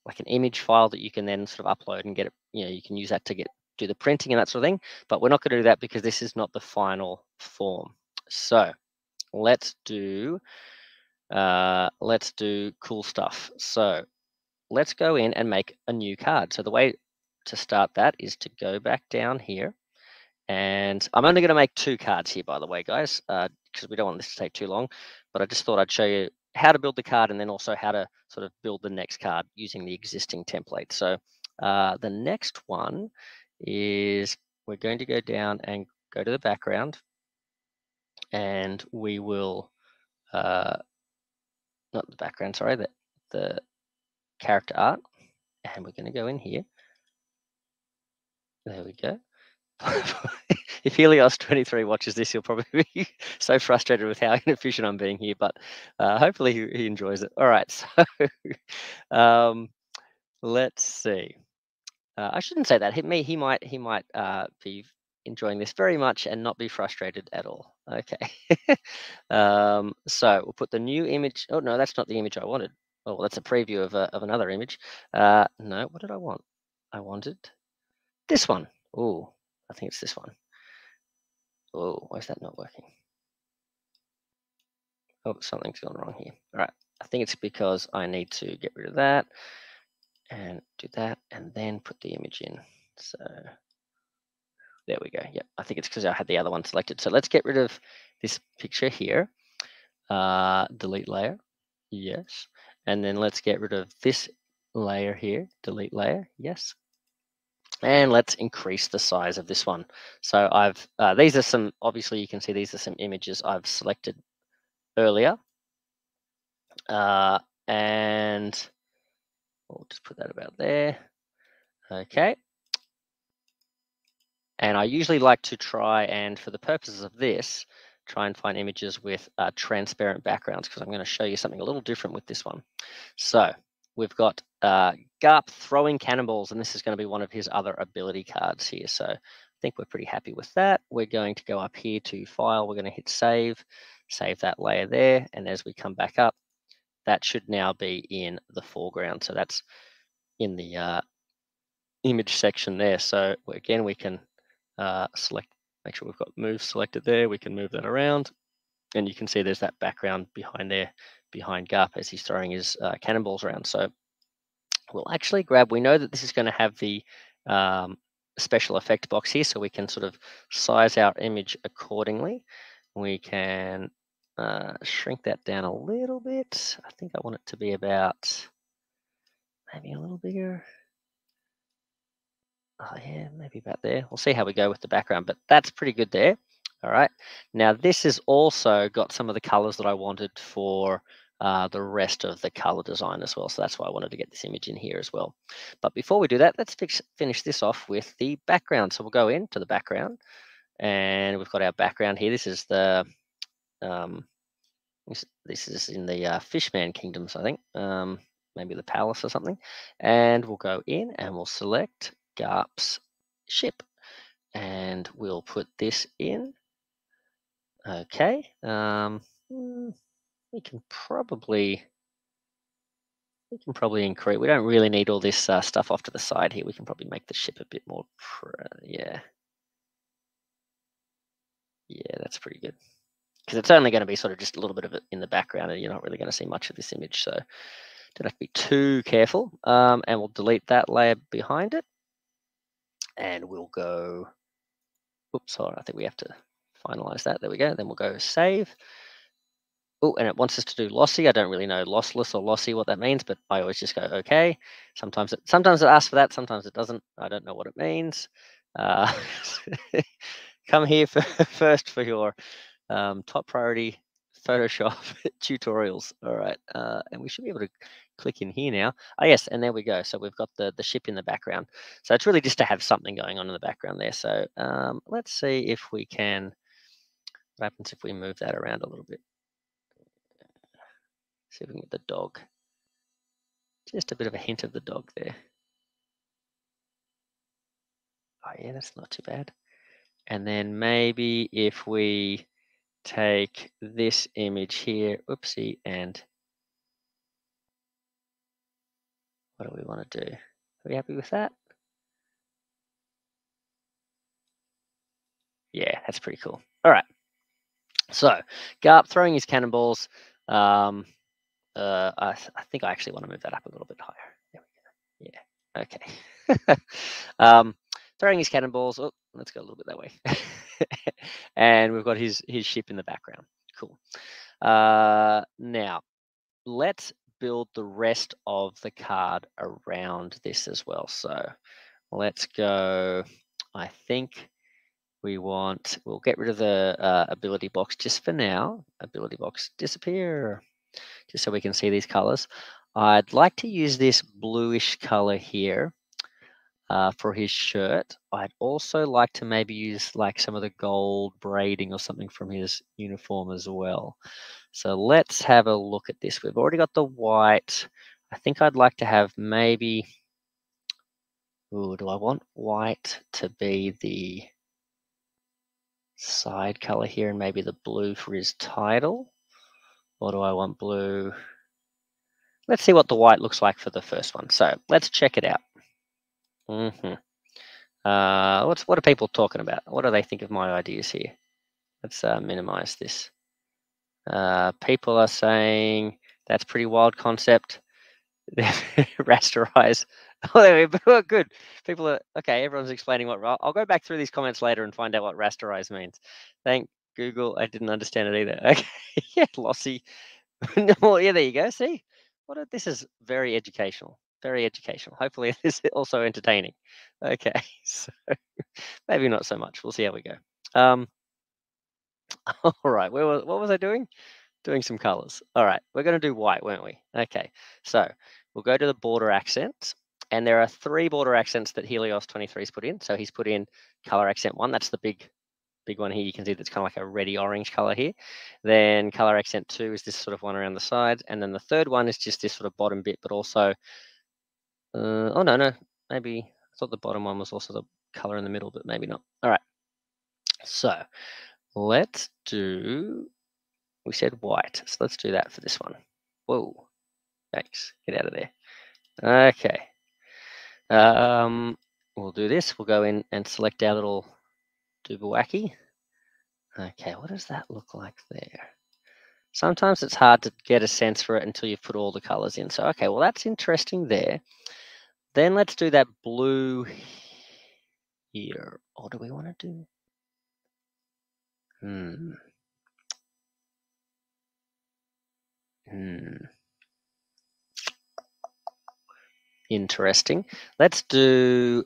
like an image file that you can then sort of upload and get it, you know, you can use that to get do the printing and that sort of thing. But we're not going to do that because this is not the final form. So let's do uh, let's do cool stuff. So let's go in and make a new card. So the way to start that is to go back down here. And I'm only going to make two cards here, by the way, guys, because uh, we don't want this to take too long. But I just thought I'd show you how to build the card and then also how to sort of build the next card using the existing template. So uh, the next one is we're going to go down and go to the background and we will, uh, not the background, sorry, the, the character art. And we're going to go in here. There we go. if Helios 23 watches this, he'll probably be so frustrated with how inefficient I'm being here, but uh, hopefully he, he, enjoys it. All right, so um, let's see. Uh, I shouldn't say that. He, he might, he might uh, be enjoying this very much and not be frustrated at all. Okay. um, so we'll put the new image. Oh no, that's not the image I wanted. Oh, that's a preview of, a, of another image. Uh, no, what did I want? I wanted this one. Oh, I think it's this one. Oh, why is that not working? Oh, something's gone wrong here. All right. I think it's because I need to get rid of that and do that and then put the image in. So there we go. Yep, I think it's because I had the other one selected. So let's get rid of this picture here. Uh, delete layer. Yes. And then let's get rid of this layer here. Delete layer. Yes. And let's increase the size of this one. So I've, uh, these are some, obviously you can see these are some images I've selected earlier. Uh, and we'll just put that about there. Okay. And I usually like to try and for the purposes of this, try and find images with uh, transparent backgrounds because I'm going to show you something a little different with this one. So we've got uh, Garp throwing cannonballs, and this is going to be one of his other ability cards here. So I think we're pretty happy with that. We're going to go up here to File. We're going to hit Save, save that layer there. And as we come back up, that should now be in the foreground. So that's in the uh, image section there. So again, we can uh, select, make sure we've got Move selected there. We can move that around. And you can see there's that background behind there behind Garp as he's throwing his uh, cannonballs around. So we'll actually grab, we know that this is going to have the um, special effect box here, so we can sort of size our image accordingly. We can uh, shrink that down a little bit. I think I want it to be about maybe a little bigger. Oh yeah, maybe about there. We'll see how we go with the background, but that's pretty good there. All right. Now this has also got some of the colors that I wanted for uh, the rest of the color design as well. So that's why I wanted to get this image in here as well. But before we do that, let's fix, finish this off with the background. So we'll go into the background and we've got our background here. This is the, um, this, is in the uh, Fishman Kingdoms, I think, um, maybe the palace or something. And we'll go in and we'll select Garp's ship and we'll put this in. Okay. Um, hmm we can probably we can probably increase. We don't really need all this uh, stuff off to the side here. We can probably make the ship a bit more. yeah, yeah, that's pretty good. Because it's only going to be sort of just a little bit of it in the background, and you're not really going to see much of this image. So don't have to be too careful. Um, and we'll delete that layer behind it, and we'll go. Oops, sorry. I think we have to finalize that. There we go. Then we'll go save. Oh, and it wants us to do lossy. I don't really know lossless or lossy what that means, but I always just go okay. Sometimes it sometimes it asks for that, sometimes it doesn't. I don't know what it means. Uh, come here for, first for your um, top priority Photoshop tutorials. All right, uh, and we should be able to click in here now. Oh yes, and there we go. So we've got the the ship in the background. So it's really just to have something going on in the background there. So um, let's see if we can. What happens if we move that around a little bit? See if we can get the dog. Just a bit of a hint of the dog there. Oh yeah, that's not too bad. And then maybe if we take this image here, oopsie, and what do we want to do? Are we happy with that? Yeah, that's pretty cool. All right. So Garp throwing his cannonballs. Um, uh, I, I think I actually want to move that up a little bit higher. There we go. Yeah. Okay. um, throwing his cannonballs. Oh, let's go a little bit that way. and we've got his his ship in the background. Cool. Uh, now let's build the rest of the card around this as well. So let's go. I think we want, we'll get rid of the uh, ability box just for now. Ability box disappear, just so we can see these colors. I'd like to use this bluish color here uh, for his shirt. I'd also like to maybe use like some of the gold braiding or something from his uniform as well. So let's have a look at this. We've already got the white. I think I'd like to have maybe, ooh, do I want white to be the side color here and maybe the blue for his title? Or do I want blue? Let's see what the white looks like for the first one. So let's check it out. Mm -hmm. uh, what's what are people talking about? What do they think of my ideas here? Let's uh, minimize this. Uh, people are saying that's pretty wild concept. rasterize Oh, we go. Good. People are okay. Everyone's explaining what. I'll go back through these comments later and find out what rasterize means. Thank Google. I didn't understand it either. Okay. yeah, lossy. yeah, there you go. See, what? A, this is very educational. Very educational. Hopefully, it is also entertaining. Okay, so maybe not so much. We'll see how we go. Um. All right. Where was what was I doing? Doing some colors. All right. We're going to do white, weren't we? Okay. So we'll go to the border accents and there are three border accents that Helios 23's put in. So he's put in color accent one. That's the big, big one here. You can see that's kind of like a reddy orange color here. Then color accent two is this sort of one around the sides. And then the third one is just this sort of bottom bit, but also, uh, oh no, no, maybe I thought the bottom one was also the color in the middle, but maybe not. All right. So let's do, we said white. So let's do that for this one. Whoa, thanks. Get out of there. Okay. Um, we'll do this. We'll go in and select our little Dubawaki. Okay, what does that look like there? Sometimes it's hard to get a sense for it until you've put all the colors in. So, okay, well, that's interesting there. Then let's do that blue here. Or do we want to do? Hmm. Hmm. interesting. Let's do,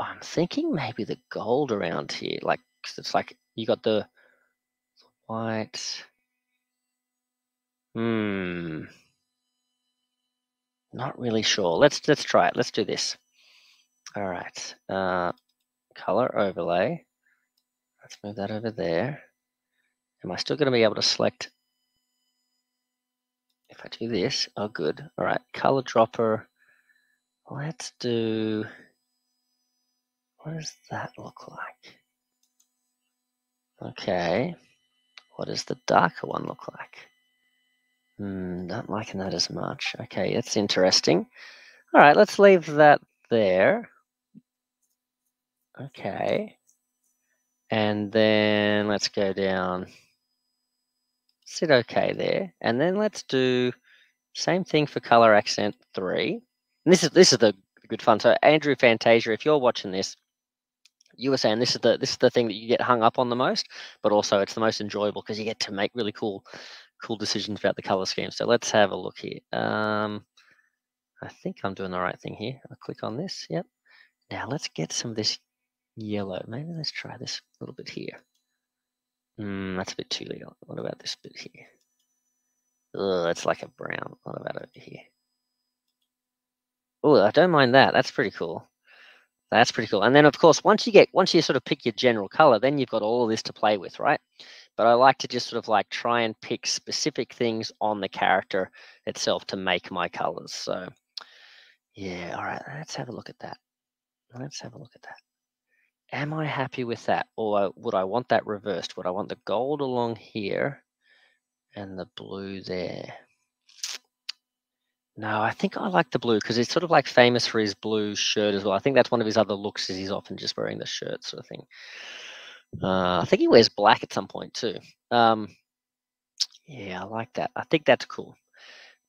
I'm thinking maybe the gold around here. Like, it's like you got the white. Hmm. Not really sure. Let's let's try it. Let's do this. All right. Uh, color overlay. Let's move that over there. Am I still going to be able to select if I do this, oh good. All right, color dropper. Let's do, what does that look like? Okay, what does the darker one look like? Hmm, not liking that as much. Okay, that's interesting. All right, let's leave that there. Okay. And then let's go down sit okay there. And then let's do same thing for color accent three. And this is this is the good fun. So Andrew Fantasia, if you're watching this, you were saying this is the this is the thing that you get hung up on the most, but also it's the most enjoyable because you get to make really cool cool decisions about the color scheme. So let's have a look here. Um, I think I'm doing the right thing here. I'll click on this. Yep. Now let's get some of this yellow. Maybe let's try this a little bit here. Mm, that's a bit too little. What about this bit here? Ugh, that's like a brown. What about over here? Oh, I don't mind that. That's pretty cool. That's pretty cool. And then, of course, once you get, once you sort of pick your general color, then you've got all of this to play with, right? But I like to just sort of like try and pick specific things on the character itself to make my colors. So, yeah, all right, let's have a look at that. Let's have a look at that. Am I happy with that? Or would I want that reversed? Would I want the gold along here and the blue there? No, I think I like the blue because he's sort of like famous for his blue shirt as well. I think that's one of his other looks is he's often just wearing the shirt sort of thing. Uh, I think he wears black at some point too. Um, yeah, I like that. I think that's cool.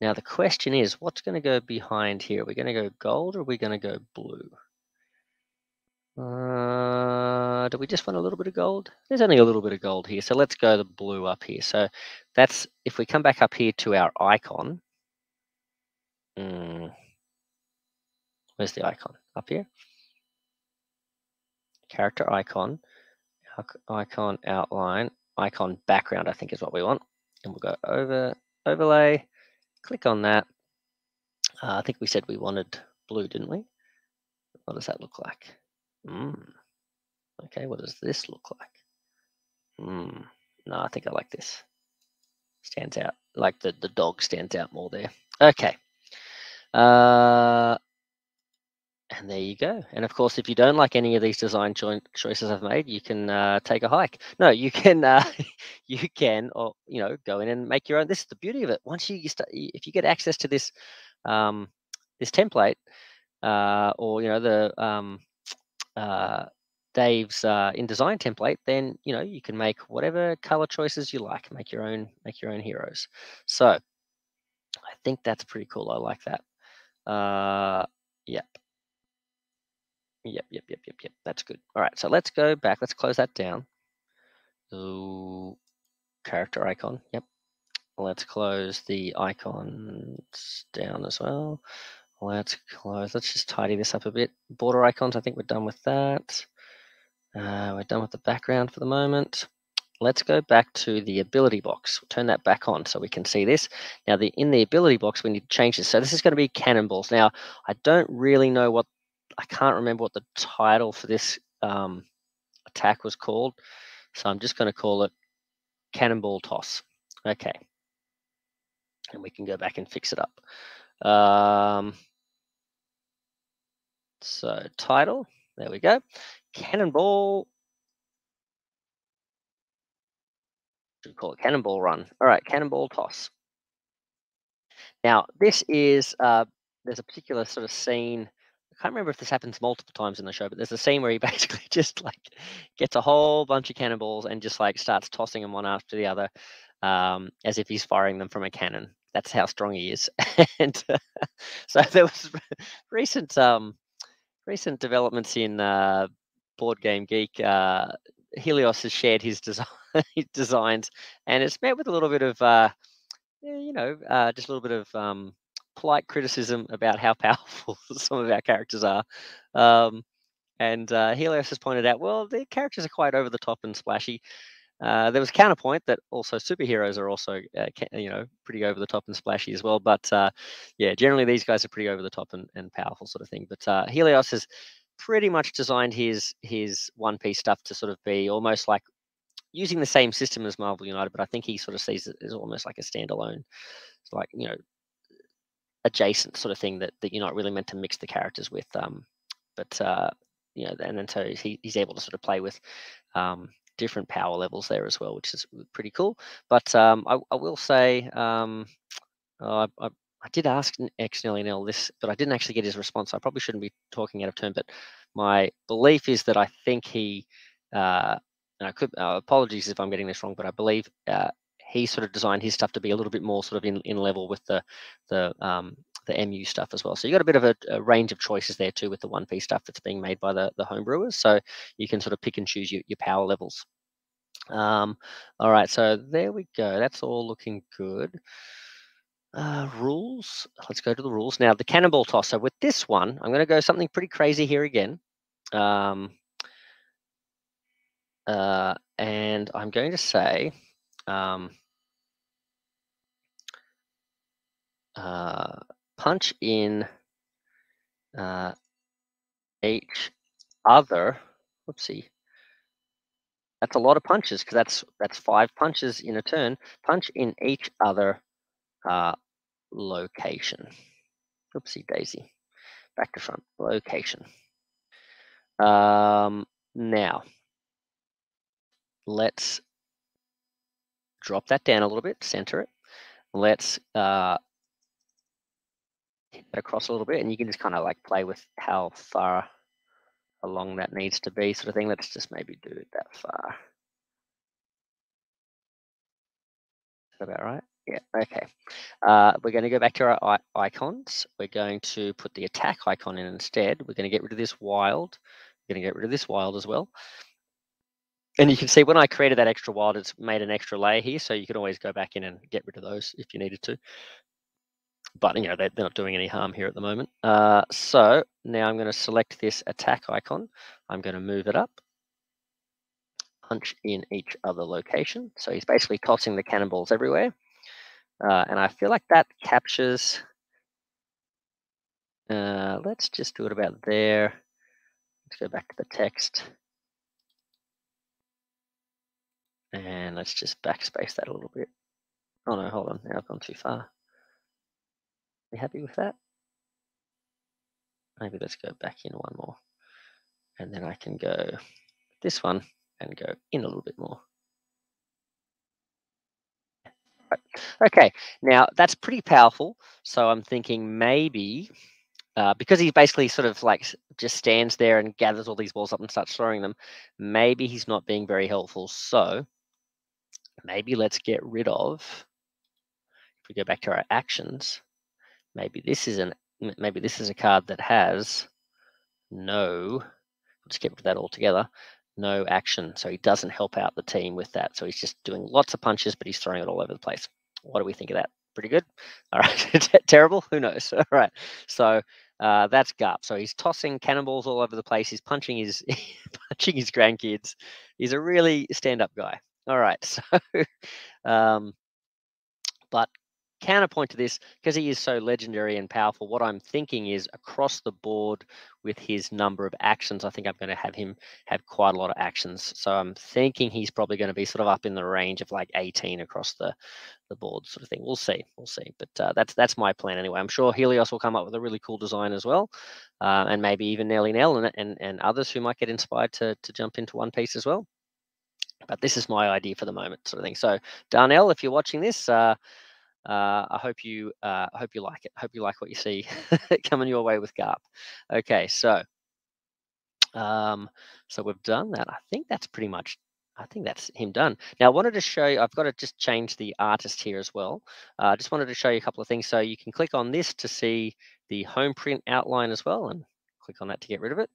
Now the question is, what's going to go behind here? Are we going to go gold or are we going to go blue? Uh, do we just want a little bit of gold? There's only a little bit of gold here, so let's go the blue up here. So that's, if we come back up here to our icon, hmm, where's the icon? Up here? Character icon, icon outline, icon background, I think is what we want. And we'll go over, overlay, click on that. Uh, I think we said we wanted blue, didn't we? What does that look like? Mm. Okay, what does this look like? Mm. No, I think I like this. Stands out, like the, the dog stands out more there. Okay. Uh, and there you go. And of course, if you don't like any of these design choices I've made, you can uh, take a hike. No, you can, uh, you can, or you know, go in and make your own. This is the beauty of it. Once you, you start, if you get access to this, um, this template, uh, or you know, the um, uh, Dave's uh, InDesign template, then you know you can make whatever color choices you like. Make your own, make your own heroes. So I think that's pretty cool. I like that. Uh, yep. Yep, yep, yep, yep, yep. That's good. All right, so let's go back. Let's close that down. Ooh, character icon. Yep. Let's close the icons down as well. Let's close. Let's just tidy this up a bit. Border icons, I think we're done with that. Uh, we're done with the background for the moment. Let's go back to the ability box. Turn that back on so we can see this. Now, the in the ability box, we need to change this. So this is going to be cannonballs. Now, I don't really know what, I can't remember what the title for this um, attack was called. So I'm just going to call it cannonball toss. Okay. And we can go back and fix it up. Um, so title, there we go. Cannonball. Should call it cannonball run. All right, cannonball toss. Now this is uh, there's a particular sort of scene. I can't remember if this happens multiple times in the show, but there's a scene where he basically just like gets a whole bunch of cannonballs and just like starts tossing them one after the other, um, as if he's firing them from a cannon. That's how strong he is. and uh, so there was recent um, recent developments in uh, Board Game Geek. Uh, Helios has shared his, design, his designs, and it's met with a little bit of, uh, you know, uh, just a little bit of um, polite criticism about how powerful some of our characters are. Um, and uh, Helios has pointed out, well, the characters are quite over the top and splashy. Uh, there was a counterpoint that also superheroes are also, uh, you know, pretty over the top and splashy as well. But uh, yeah, generally these guys are pretty over the top and, and powerful sort of thing. But uh, Helios has pretty much designed his his One Piece stuff to sort of be almost like using the same system as Marvel United, but I think he sort of sees it as almost like a standalone, like you know, adjacent sort of thing that that you're not really meant to mix the characters with. Um, but uh, you know, and then so he, he's able to sort of play with um, different power levels there as well, which is pretty cool. But um, I, I, will say, um, I, I, I, did ask X Nelly Nell this, but I didn't actually get his response. I probably shouldn't be talking out of turn, but my belief is that I think he, uh, and I could, uh, apologies if I'm getting this wrong, but I believe uh, he sort of designed his stuff to be a little bit more sort of in, in level with the the um, the MU stuff as well. So you got a bit of a, a, range of choices there too with the one piece stuff that's being made by the, the home brewers. So you can sort of pick and choose your, your power levels. Um, all right, so there we go. That's all looking good. Uh, rules. Let's go to the rules now. The cannonball toss. So with this one, I'm going to go something pretty crazy here again. Um, uh, and I'm going to say um, uh, punch in uh, each other. Whoopsie. That's a lot of punches because that's that's five punches in a turn. Punch in each other uh, location. Oopsie daisy. Back to front. Location. Um, now, let's drop that down a little bit, center it. Let's uh, hit that across a little bit, and you can just kind of like play with how far along that needs to be, sort of thing. Let's just maybe do it that far. Is that about right? Yeah, okay. Uh, we're going to go back to our icons. We're going to put the attack icon in instead. We're going to get rid of this wild. We're going to get rid of this wild as well. And you can see when I created that extra wild, it's made an extra layer here. So you can always go back in and get rid of those if you needed to. But, you know, they're, they're not doing any harm here at the moment. Uh, so now I'm going to select this attack icon. I'm going to move it up punch in each other location. So he's basically tossing the cannonballs everywhere. Uh, and I feel like that captures, uh, let's just do it about there. Let's go back to the text. And let's just backspace that a little bit. Oh no, hold on, now I've gone too far. You happy with that? Maybe let's go back in one more. And then I can go this one and go in a little bit more. Okay, now that's pretty powerful. So I'm thinking maybe uh, because he basically sort of like just stands there and gathers all these balls up and starts throwing them, maybe he's not being very helpful. So maybe let's get rid of, if we go back to our actions, maybe this is an maybe this is a card that has no, let's get rid of that altogether, no action. So he doesn't help out the team with that. So he's just doing lots of punches, but he's throwing it all over the place. What do we think of that? Pretty good. All right. Terrible? Who knows? All right. So uh, that's Garp. So he's tossing cannonballs all over the place. He's punching his punching his grandkids. He's a really stand-up guy. All right. So, um, but counterpoint to this, because he is so legendary and powerful, what I'm thinking is across the board with his number of actions, I think I'm going to have him have quite a lot of actions. So I'm thinking he's probably going to be sort of up in the range of like 18 across the the board sort of thing. We'll see, we'll see. But uh, that's that's my plan anyway. I'm sure Helios will come up with a really cool design as well, uh, and maybe even Nelly Nell and, and and others who might get inspired to to jump into one piece as well. But this is my idea for the moment, sort of thing. So Darnell, if you're watching this, uh, uh, I hope you uh, I hope you like it. Hope you like what you see coming your way with Garp. Okay, so um, so we've done that. I think that's pretty much. I think that's him done. Now I wanted to show you. I've got to just change the artist here as well. I uh, just wanted to show you a couple of things. So you can click on this to see the home print outline as well, and click on that to get rid of it.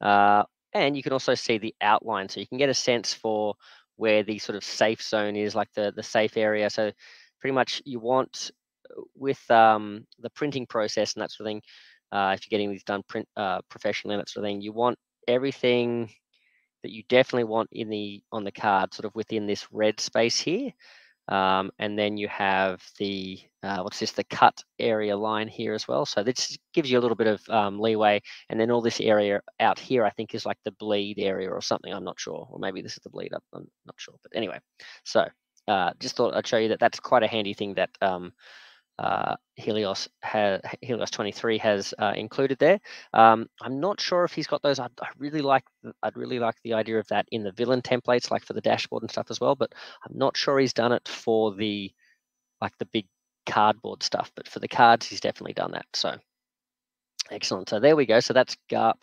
Uh, and you can also see the outline, so you can get a sense for where the sort of safe zone is, like the the safe area. So pretty much you want uh, with um, the printing process and that sort of thing, uh, if you're getting these done print uh, professionally and that sort of thing, you want everything that you definitely want in the on the card sort of within this red space here. Um, and then you have the uh, what's this the cut area line here as well. So this gives you a little bit of um, leeway. And then all this area out here I think is like the bleed area or something I'm not sure. Or maybe this is the bleed up I'm not sure. But anyway so uh, just thought I'd show you that that's quite a handy thing that um, uh, Helios has, Helios 23 has uh, included there. Um, I'm not sure if he's got those. I'd, I really like I'd really like the idea of that in the villain templates, like for the dashboard and stuff as well. But I'm not sure he's done it for the like the big cardboard stuff. But for the cards, he's definitely done that. So excellent. So there we go. So that's Garp,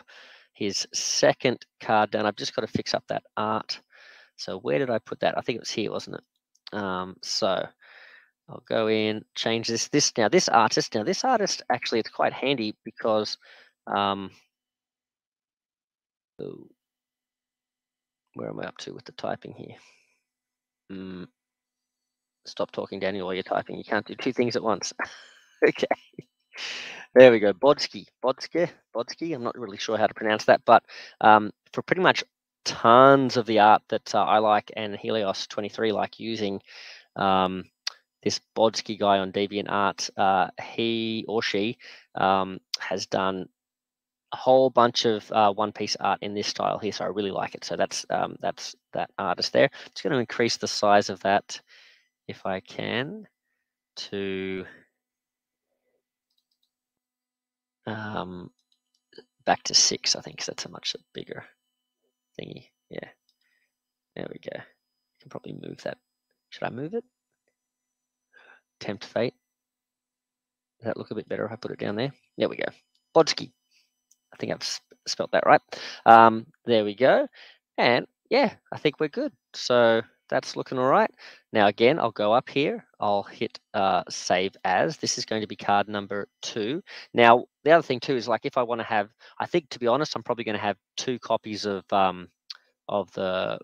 his second card done. I've just got to fix up that art. So where did I put that? I think it was here, wasn't it? Um, so I'll go in, change this. This now, this artist. Now, this artist actually it's quite handy because um, where am I up to with the typing here? Mm, stop talking, Daniel, while you're typing. You can't do two things at once. okay. There we go. Bodsky. Bodske. Bodsky. I'm not really sure how to pronounce that, but um, for pretty much tons of the art that uh, I like and Helios 23 like using. Um, this Bodsky guy on DeviantArt, uh, he or she um, has done a whole bunch of uh, one-piece art in this style here, so I really like it. So that's um, that's that artist there. I'm just going to increase the size of that if I can to um, back to six, I think, because that's a much bigger thingy. Yeah. There we go. Can probably move that. Should I move it? Tempt fate. Does that look a bit better if I put it down there? There we go. Bodsky. I think I've spelt that right. Um, there we go. And yeah, I think we're good. So that's looking all right. Now, again, I'll go up here. I'll hit uh, save as. This is going to be card number two. Now, the other thing too is like if I want to have, I think to be honest, I'm probably going to have two copies of um, of the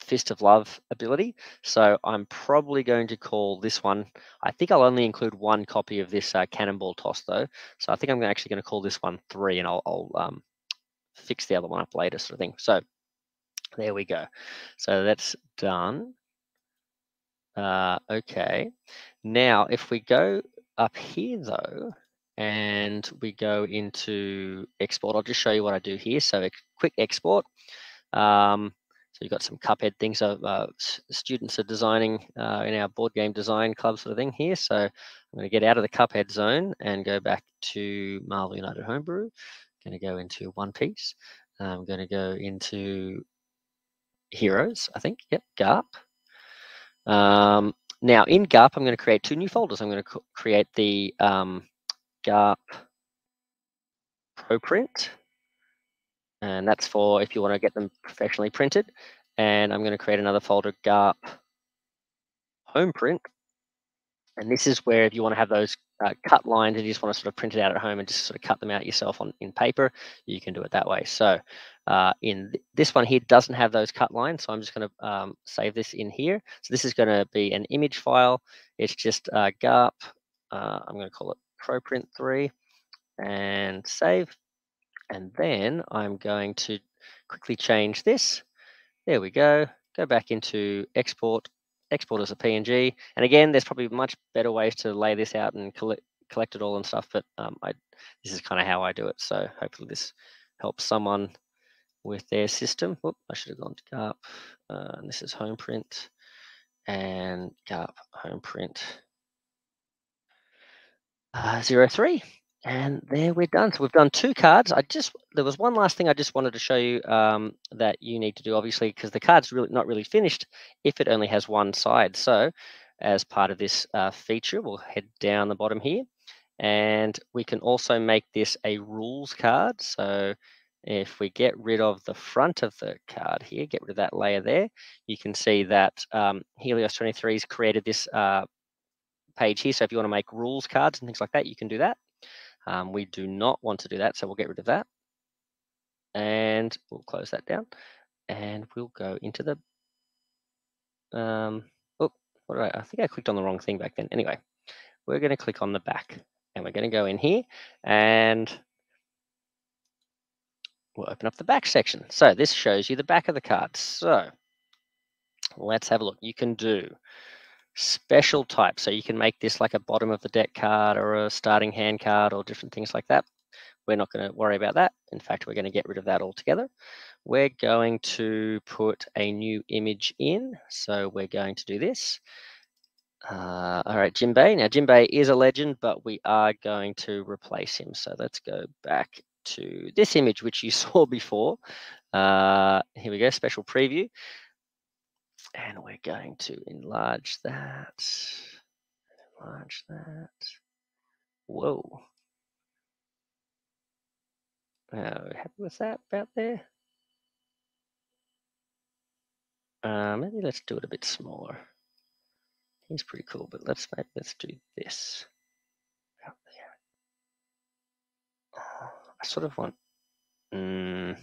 Fist of Love ability. So I'm probably going to call this one, I think I'll only include one copy of this uh, Cannonball Toss though. So I think I'm actually going to call this one three and I'll, I'll um, fix the other one up later sort of thing. So there we go. So that's done. Uh, okay. Now, if we go up here though, and we go into export, I'll just show you what I do here. So a quick export. Um, so you've got some Cuphead things. So uh, students are designing uh, in our board game design club sort of thing here. So I'm going to get out of the Cuphead zone and go back to Marvel United Homebrew. I'm going to go into One Piece. I'm going to go into Heroes, I think. Yep, GARP. Um, now in GARP, I'm going to create two new folders. I'm going to create the um, GARP ProPrint and that's for if you want to get them professionally printed. And I'm going to create another folder, GARP home print. And this is where if you want to have those uh, cut lines and you just want to sort of print it out at home and just sort of cut them out yourself on in paper, you can do it that way. So uh, in th this one here doesn't have those cut lines, so I'm just going to um, save this in here. So this is going to be an image file. It's just uh, GARP. Uh, I'm going to call it ProPrint3 and save. And then I'm going to quickly change this. There we go. Go back into export, export as a PNG. And again, there's probably much better ways to lay this out and collect, collect it all and stuff, but um, I, this is kind of how I do it. So hopefully this helps someone with their system. Whoop, I should have gone to GARP. Uh, and this is home print and GARP home print uh, 03. And there we're done. So we've done two cards. I just there was one last thing I just wanted to show you um, that you need to do, obviously, because the card's really not really finished if it only has one side. So as part of this uh, feature, we'll head down the bottom here, and we can also make this a rules card. So if we get rid of the front of the card here, get rid of that layer there, you can see that um, Helios 23 has created this uh, page here. So if you want to make rules cards and things like that, you can do that. Um, we do not want to do that, so we'll get rid of that. And we'll close that down. And we'll go into the, um, oh, what did I, I think I clicked on the wrong thing back then. Anyway, we're going to click on the back and we're going to go in here and we'll open up the back section. So this shows you the back of the card. So let's have a look. You can do special type. So you can make this like a bottom of the deck card or a starting hand card or different things like that. We're not going to worry about that. In fact, we're going to get rid of that altogether. We're going to put a new image in. So we're going to do this. Uh, all right, Jimbei. Now, Jimbei is a legend, but we are going to replace him. So let's go back to this image, which you saw before. Uh, here we go, special preview. And we're going to enlarge that. Enlarge that. Whoa. Uh, happy with that about there? Uh, maybe let's do it a bit smaller. He's pretty cool, but let's let's do this. Out there. Uh, I sort of want. Mm,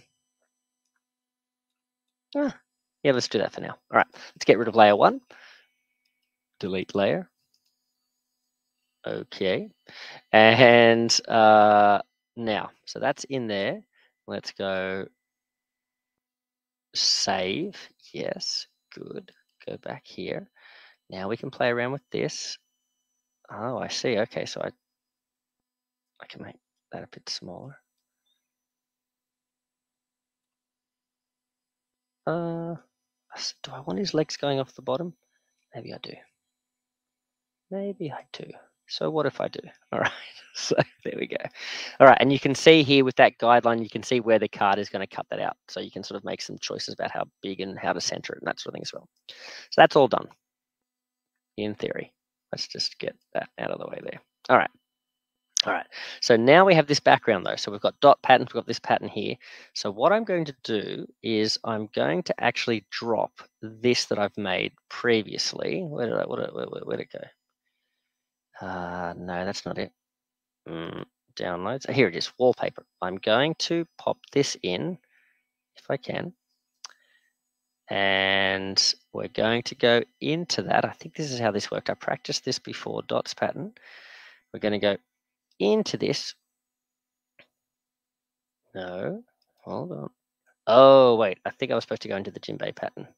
ah, yeah, let's do that for now. All right, let's get rid of layer one. Delete layer. Okay. And uh, now, so that's in there. Let's go save. Yes, good. Go back here. Now we can play around with this. Oh, I see. Okay, so I I can make that a bit smaller. Uh, do I want his legs going off the bottom? Maybe I do. Maybe I do. So what if I do? All right. So there we go. All right. And you can see here with that guideline, you can see where the card is going to cut that out. So you can sort of make some choices about how big and how to center it and that sort of thing as well. So that's all done in theory. Let's just get that out of the way there. All right. All right, so now we have this background though. So we've got dot patterns, we've got this pattern here. So what I'm going to do is I'm going to actually drop this that I've made previously. Where did I, where, where, where did it go? Uh, no, that's not it. Mm, downloads, here it is, wallpaper. I'm going to pop this in, if I can. And we're going to go into that. I think this is how this worked. I practiced this before, dots pattern. We're going to go into this. No, hold on. Oh, wait, I think I was supposed to go into the Jimbei pattern.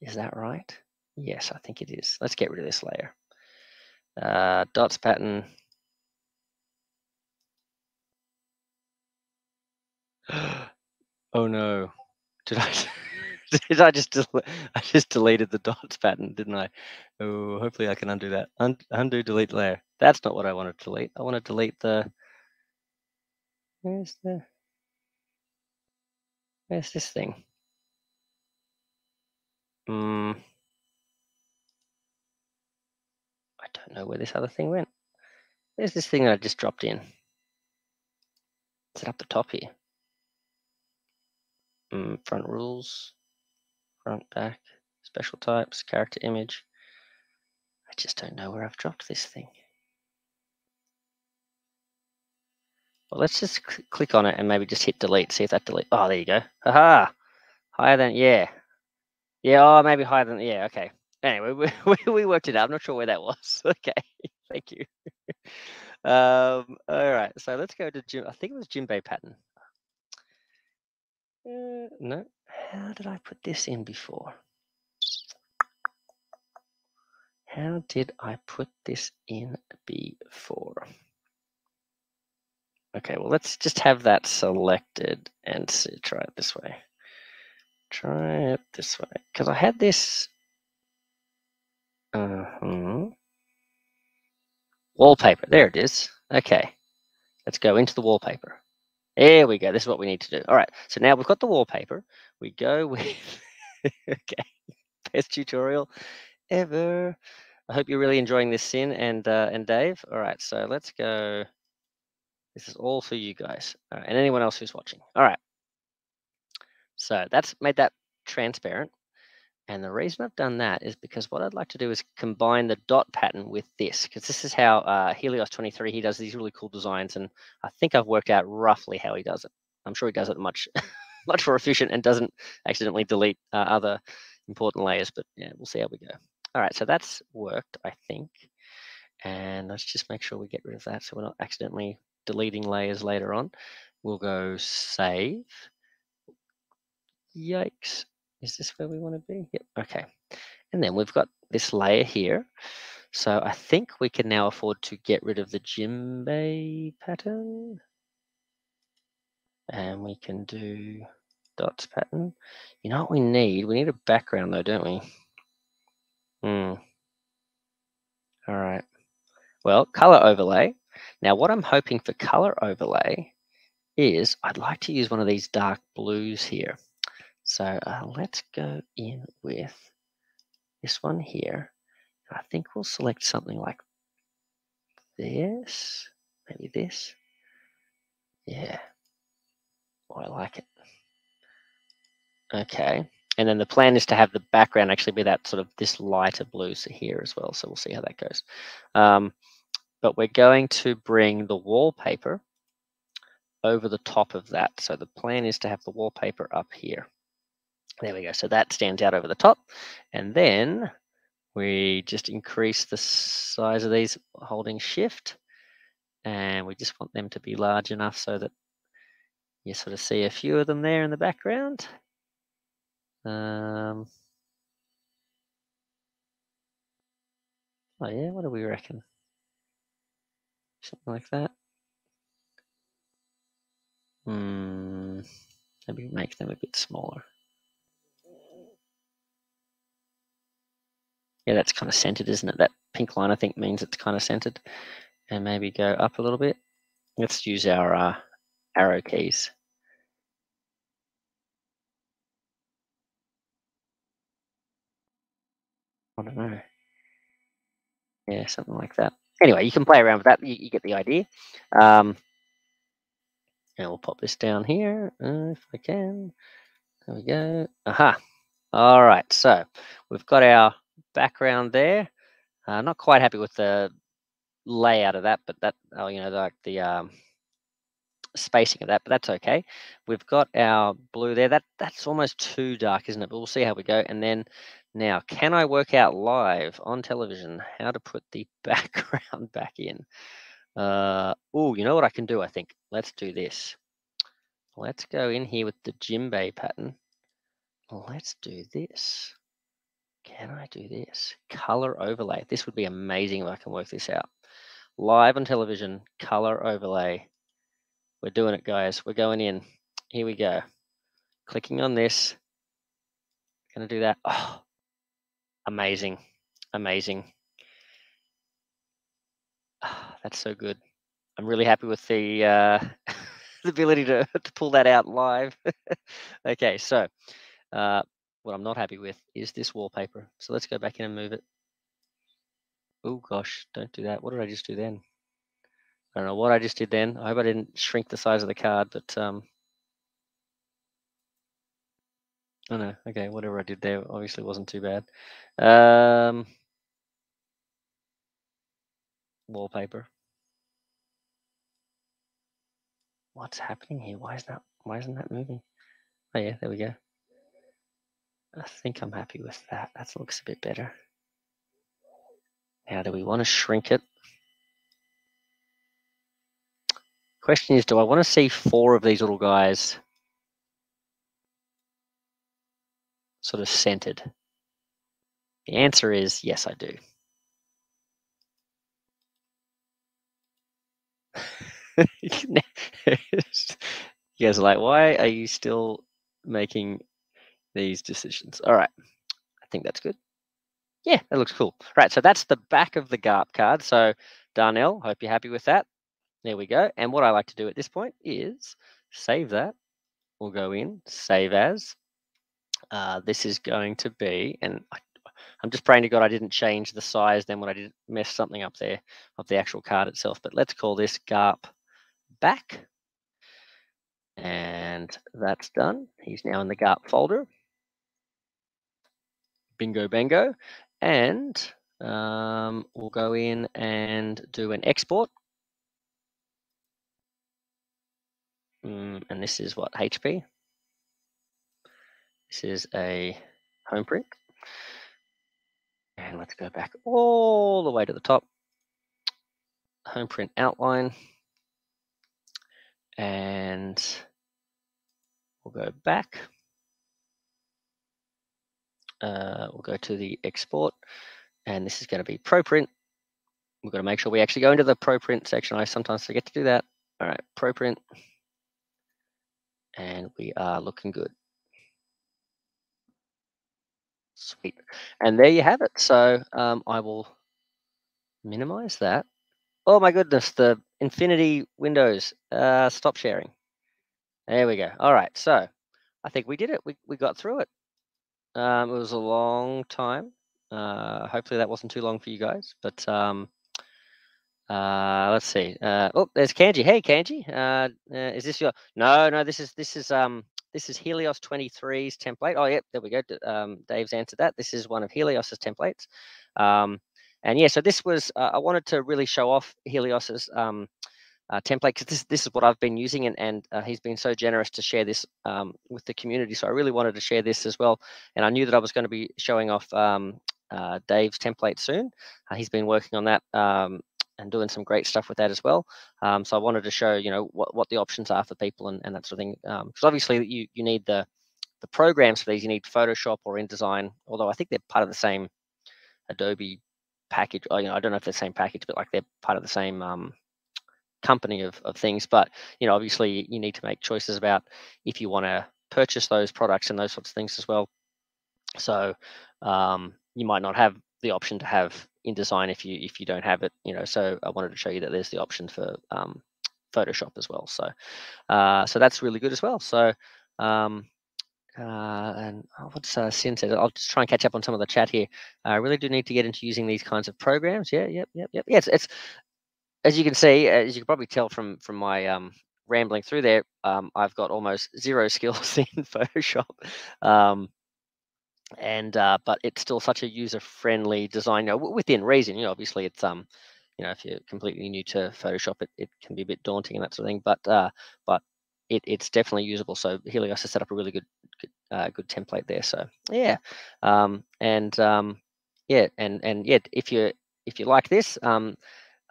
Is that right? Yes, I think it is. Let's get rid of this layer. Uh, dots pattern. oh no, did I? I just I just deleted the dots pattern, didn't I? Oh, hopefully I can undo that. Un undo delete layer. That's not what I want to delete. I want to delete the. Where's the? Where's this thing? Hmm. I don't know where this other thing went. There's this thing that I just dropped in. Is it up the top here? Mm, front rules front, back, special types, character image. I just don't know where I've dropped this thing. Well, let's just cl click on it and maybe just hit delete, see if that delete. Oh, there you go. Aha! Higher than, yeah. Yeah, oh, maybe higher than, yeah, okay. Anyway, we, we worked it out. I'm not sure where that was. Okay, thank you. um, all right, so let's go to Jim. I think it was Jimbei pattern. Uh, no, how did I put this in before? How did I put this in before? Okay, well, let's just have that selected and see, try it this way. Try it this way, because I had this uh -huh. wallpaper. There it is. Okay, let's go into the wallpaper. There we go. This is what we need to do. All right. So now we've got the wallpaper. We go with, okay, best tutorial ever. I hope you're really enjoying this, Sin and uh, and Dave. All right. So let's go. This is all for you guys and anyone else who's watching. All right. So that's made that transparent. And the reason I've done that is because what I'd like to do is combine the dot pattern with this, because this is how uh, Helios 23, he does these really cool designs. And I think I've worked out roughly how he does it. I'm sure he does it much, much more efficient and doesn't accidentally delete uh, other important layers, but yeah, we'll see how we go. All right, so that's worked, I think. And let's just make sure we get rid of that so we're not accidentally deleting layers later on. We'll go save. Yikes. Is this where we want to be? Yep. Okay. And then we've got this layer here. So I think we can now afford to get rid of the Jimbei pattern. And we can do dots pattern. You know what we need? We need a background though, don't we? Hmm. All right. Well, color overlay. Now what I'm hoping for color overlay is I'd like to use one of these dark blues here. So uh, let's go in with this one here. I think we'll select something like this, maybe this. Yeah, oh, I like it. Okay, and then the plan is to have the background actually be that sort of this lighter blue here as well. So we'll see how that goes. Um, but we're going to bring the wallpaper over the top of that. So the plan is to have the wallpaper up here. There we go. So that stands out over the top. And then we just increase the size of these holding shift. And we just want them to be large enough so that you sort of see a few of them there in the background. Um, oh yeah, what do we reckon? Something like that. Hmm, maybe make them a bit smaller. Yeah, that's kind of centered, isn't it? That pink line I think means it's kind of centered. And maybe go up a little bit. Let's use our uh, arrow keys. I don't know. Yeah, something like that. Anyway, you can play around with that. You, you get the idea. Um, and we'll pop this down here uh, if I can. There we go. Aha. All right. So we've got our background there. Uh, not quite happy with the layout of that, but that, oh, you know, like the um, spacing of that, but that's okay. We've got our blue there. That That's almost too dark, isn't it? But we'll see how we go. And then now, can I work out live on television how to put the background back in? Uh, oh, you know what I can do, I think? Let's do this. Let's go in here with the Jimbei pattern. Let's do this. Can I do this? Color overlay. This would be amazing if I can work this out. Live on television, color overlay. We're doing it, guys. We're going in. Here we go. Clicking on this. Gonna do that. Oh, amazing. Amazing. Oh, that's so good. I'm really happy with the uh, the ability to, to pull that out live. okay, so uh, what I'm not happy with is this wallpaper. So let's go back in and move it. Oh gosh, don't do that. What did I just do then? I don't know what I just did then. I hope I didn't shrink the size of the card, but um, oh no, okay, whatever I did there obviously wasn't too bad. Um, wallpaper. What's happening here? Why is that? Why isn't that moving? Oh yeah, there we go. I think I'm happy with that. That looks a bit better. Now, do we want to shrink it? Question is, do I want to see four of these little guys sort of centered? The answer is yes, I do. you guys are like, why are you still making these decisions? All right, I think that's good. Yeah, that looks cool. Right, so that's the back of the GARP card. So Darnell, hope you're happy with that. There we go. And what I like to do at this point is save that. We'll go in, save as. Uh, this is going to be, and I, I'm just praying to God I didn't change the size then when I did mess something up there of the actual card itself. But let's call this GARP back. And that's done. He's now in the GARP folder. Bingo bango. And um, we'll go in and do an export. Mm, and this is what, HP? This is a home print. And let's go back all the way to the top. Home print outline and we'll go back. Uh, we'll go to the export and this is going to be ProPrint. We've got to make sure we actually go into the ProPrint section. I sometimes forget to do that. All right, ProPrint. And we are looking good. Sweet. And there you have it. So um, I will minimize that. Oh my goodness, the Infinity Windows, uh, stop sharing. There we go. All right, so I think we did it. We, we got through it. Um, it was a long time. Uh, hopefully that wasn't too long for you guys, but um, uh, let's see. Uh, oh, there's Kanji. Hey, Kanji. Uh, uh, is this your? No, no. This is this is um this is Helios 23's template. Oh, yep. There we go. Um, Dave's answered that. This is one of Helios's templates. Um, and yeah, so this was, uh, I wanted to really show off Helios's um, uh, template because this, this is what I've been using and, and uh, he's been so generous to share this um, with the community. So I really wanted to share this as well. And I knew that I was going to be showing off um, uh, Dave's template soon. Uh, he's been working on that um, and doing some great stuff with that as well. Um, so I wanted to show, you know, what, what the options are for people and, and that sort of thing. Because um, obviously you, you need the, the programs for these. You need Photoshop or InDesign, although I think they're part of the same Adobe package. You know, I don't know if they're the same package, but like they're part of the same um, company of, of things. But you know, obviously, you need to make choices about if you want to purchase those products and those sorts of things as well. So um, you might not have the option to have InDesign if you if you don't have it. You know, so I wanted to show you that there's the option for um, Photoshop as well. So uh, so that's really good as well. So um, uh, and oh, what's uh, Sin said? I'll just try and catch up on some of the chat here. I really do need to get into using these kinds of programs. Yeah, yep, yep, yep. Yeah, it's, it's as you can see, as you can probably tell from from my um, rambling through there, um, I've got almost zero skills in Photoshop. Um, and uh, but it's still such a user-friendly design. You know, within reason, you know, obviously it's um, you know, if you're completely new to Photoshop, it, it can be a bit daunting and that sort of thing. But uh, but it, it's definitely usable. So Helios has set up a really good good, uh, good template there. So yeah, um, and um, yeah, and and yeah, if you if you like this, um,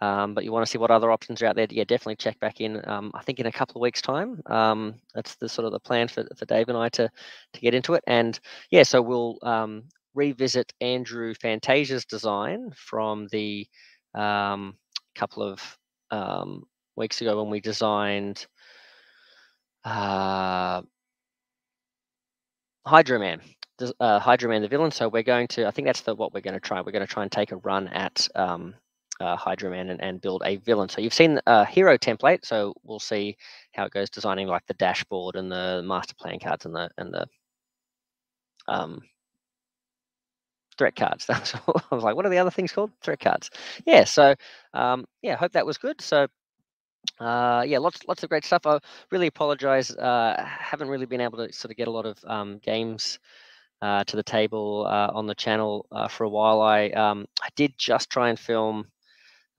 um, but you want to see what other options are out there, yeah, definitely check back in. Um, I think in a couple of weeks' time. Um, that's the sort of the plan for, for Dave and I to to get into it. And yeah, so we'll um, revisit Andrew Fantasia's design from the um, couple of um, weeks ago when we designed uh, Hydro Man. Uh, Hydro Man the villain. So we're going to, I think that's the what we're going to try. We're going to try and take a run at uh, Man and, and build a villain. So you've seen a hero template, so we'll see how it goes designing like the dashboard and the master plan cards and the and the um, threat cards. That's I was like, what are the other things called? Threat cards. Yeah. So um, yeah, hope that was good. So uh, yeah, lots lots of great stuff. I really apologize. Uh, haven't really been able to sort of get a lot of um, games uh, to the table uh, on the channel uh, for a while. I um, I did just try and film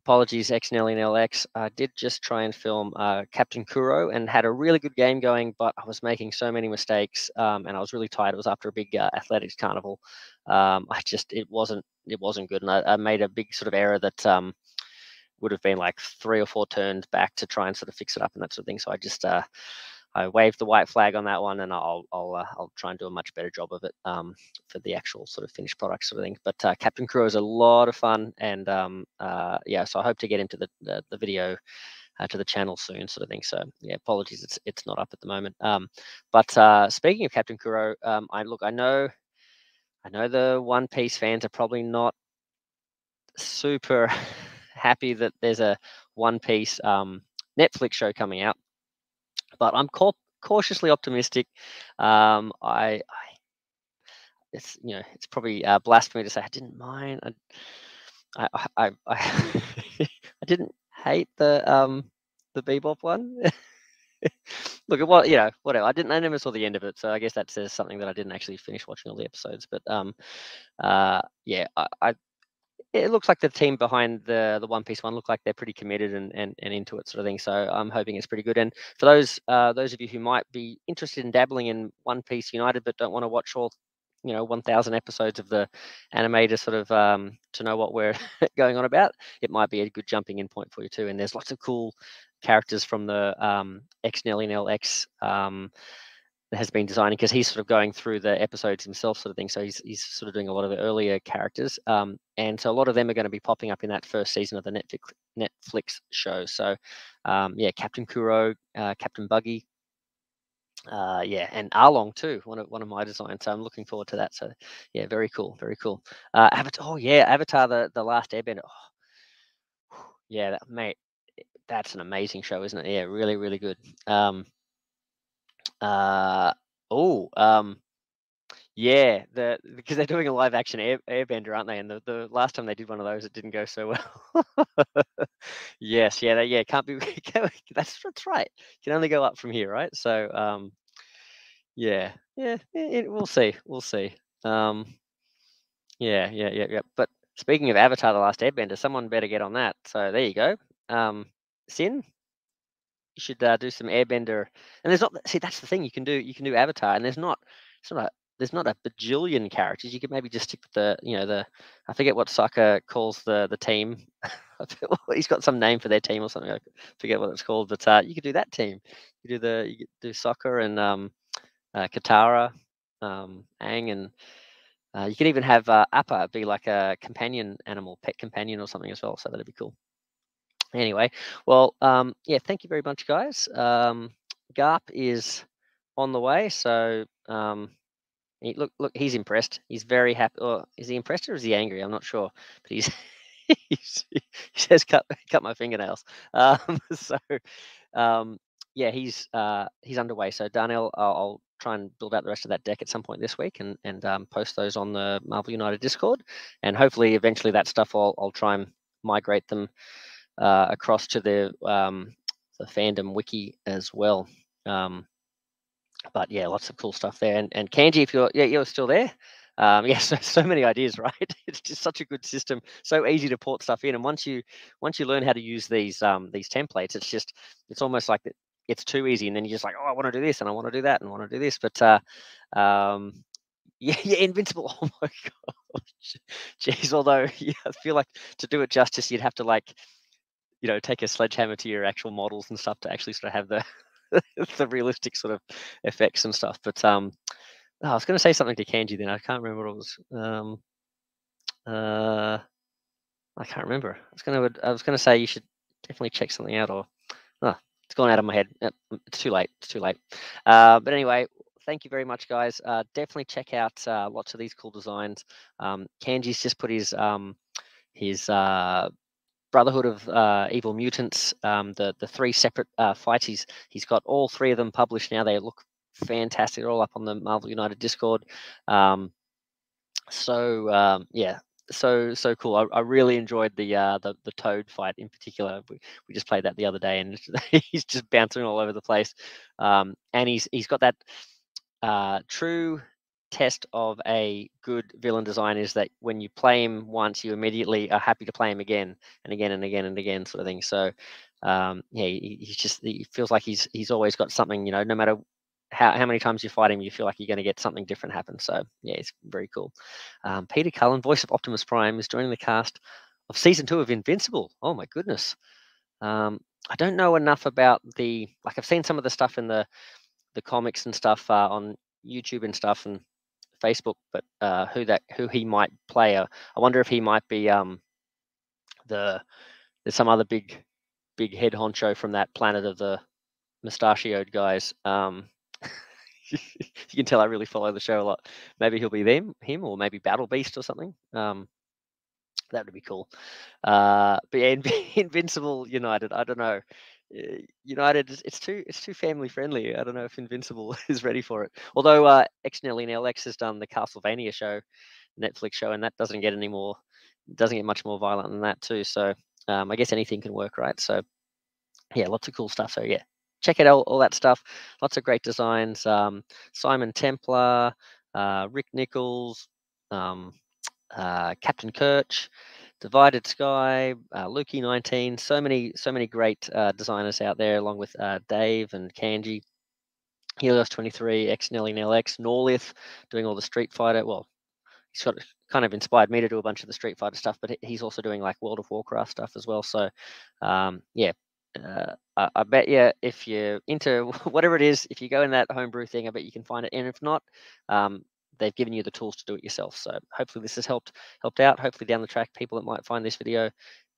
apologies, X Nelly and LX. I did just try and film uh, Captain Kuro and had a really good game going, but I was making so many mistakes um, and I was really tired. It was after a big uh, athletics carnival. Um, I just it wasn't it wasn't good, and I, I made a big sort of error that um, would have been like three or four turns back to try and sort of fix it up and that sort of thing. So I just uh, I waved the white flag on that one, and I'll I'll uh, I'll try and do a much better job of it um, for the actual sort of finished product sort of thing. But uh, Captain Kuro is a lot of fun, and um, uh, yeah, so I hope to get into the the, the video. Uh, to the channel soon, sort of thing. So yeah, apologies, it's it's not up at the moment. Um, but uh, speaking of Captain Kuro, um, I look, I know, I know the One Piece fans are probably not super happy that there's a One Piece um, Netflix show coming out but I'm cautiously optimistic. Um, I, I, it's you know it's probably uh, blasphemy to say I didn't mind. I, I, I, I, I didn't hate the um the Bebop one. Look at what you know, whatever. I didn't. I never saw the end of it, so I guess that says something that I didn't actually finish watching all the episodes. But um, uh, yeah, I, I it looks like the team behind the the One Piece one look like they're pretty committed and, and, and into it sort of thing. So I'm hoping it's pretty good. And for those uh, those of you who might be interested in dabbling in One Piece United but don't want to watch all you know 1,000 episodes of the anime to sort of um, to know what we're going on about, it might be a good jumping in point for you too. And there's lots of cool characters from the um, X Nelly and LX um, has been designing because he's sort of going through the episodes himself, sort of thing. So he's he's sort of doing a lot of the earlier characters, um, and so a lot of them are going to be popping up in that first season of the Netflix Netflix show. So um, yeah, Captain Kuro, uh, Captain Buggy, uh, yeah, and Arlong too, one of one of my designs. So I'm looking forward to that. So yeah, very cool, very cool. Uh, Avatar, oh yeah, Avatar, the the Last Airbender. Oh, yeah, that, mate, that's an amazing show, isn't it? Yeah, really, really good. Um, uh, oh, um, yeah, the because they're doing a live action air, Airbender, aren't they? And the, the last time they did one of those, it didn't go so well. yes, yeah, they, yeah, can't be. that's that's right. Can only go up from here, right? So, um, yeah, yeah, it, we'll see, we'll see. Um, yeah, yeah, yeah, yeah. But speaking of Avatar: The Last Airbender, someone better get on that. So there you go. Um, Sin, you should uh, do some airbender. And there's not see that's the thing you can do you can do avatar and there's not there's not a bajillion characters. You could maybe just stick with the you know the i forget what Sokka calls the the team. He's got some name for their team or something i forget what it's called but uh, you could do that team. You do the you do Sokka and um uh, katara um Aang and uh, you can even have uh, Appa be like a companion animal, pet companion or something as well. So that'd be cool anyway, well, um, yeah, thank you very much, guys. Um, Garp is on the way, so um, he, look, look, he's impressed. He's very happy. Or is he impressed or is he angry? I'm not sure, but he's he says cut cut my fingernails. Um, so um, yeah, he's uh, he's underway. So Darnell, I'll, I'll, try and build out the rest of that deck at some point this week and and um, post those on the Marvel United Discord, and hopefully eventually that stuff I'll I'll try and migrate them uh, across to the um, the fandom wiki as well. Um, but yeah, lots of cool stuff there. And and Kanji, if you're yeah you're still there, um, yeah, so, so many ideas, right? It's just such a good system, so easy to port stuff in. And once you once you learn how to use these um, these templates, it's just it's almost like it's too easy, and then you're just like, oh, I want to do this, and I want to do that, and I want to do this. But uh, um, yeah, yeah, invincible. Oh my god, jeez. Although yeah, I feel like to do it justice, you'd have to like you know take a sledgehammer to your actual models and stuff to actually sort of have the the realistic sort of effects and stuff. But um, oh, I was going to say something to Kanji then. I can't remember what it was. Um, uh, I can't remember. I was going to I was going to say you should definitely check something out. Or oh, it's gone out of my head. It's too late. It's too late. Uh, but anyway, thank you very much, guys. Uh, definitely check out uh, lots of these cool designs. Um, Kanji's just put his um, his uh, Brotherhood of uh, Evil Mutants, um, the the three separate uh, fights. He's he's got all three of them published now. They look fantastic. They're all up on the Marvel United Discord. Um, so um, yeah, so so cool. I, I really enjoyed the uh, the the Toad fight in particular. We, we just played that the other day, and he's just bouncing all over the place. Um, and he's he's got that uh, true test of a good villain design is that when you play him once, you immediately are happy to play him again and again and again and again, sort of thing. So, um, yeah, he, he's just he feels like he's he's always got something. You know, no matter how, how many times you fight him, you feel like you're going to get something different happen. So, yeah, it's very cool. Um, Peter Cullen, voice of Optimus Prime, is joining the cast of season two of Invincible. Oh my goodness. Um, I don't know enough about the like. I've seen some of the stuff in the the comics and stuff uh, on YouTube and stuff, and Facebook, but uh, who that who he might play. Uh, I wonder if he might be um, the there's some other big big head honcho from that planet of the mustachioed guys. Um, you can tell I really follow the show a lot. Maybe he'll be them, him, or maybe Battle Beast or something. Um, that would be cool. Uh, but yeah, Invincible United. I don't know. Eh, United, it's too it's too family friendly. I don't know if Invincible is ready for it. Although uh, Nelly X has done the Castlevania show, Netflix show, and that doesn't get any more, doesn't get much more violent than that too. So um, I guess anything can work, right? So yeah, lots of cool stuff. So yeah, check out all, all that stuff. Lots of great designs. Um, Simon Templar, uh, Rick Nichols, um, uh, Captain Kirch. Divided Sky, uh, Lukey 19, so many, so many great uh, designers out there, along with uh, Dave and Kanji, Helios 23, X Nelly Nell X, Norlith, doing all the Street Fighter. Well, he's got kind of inspired me to do a bunch of the Street Fighter stuff, but he's also doing like World of Warcraft stuff as well. So, um, yeah, uh, I, I, bet you if you're into whatever it is, if you go in that homebrew thing, I bet you can find it. And if not, um, they've given you the tools to do it yourself. So hopefully this has helped helped out. Hopefully down the track, people that might find this video,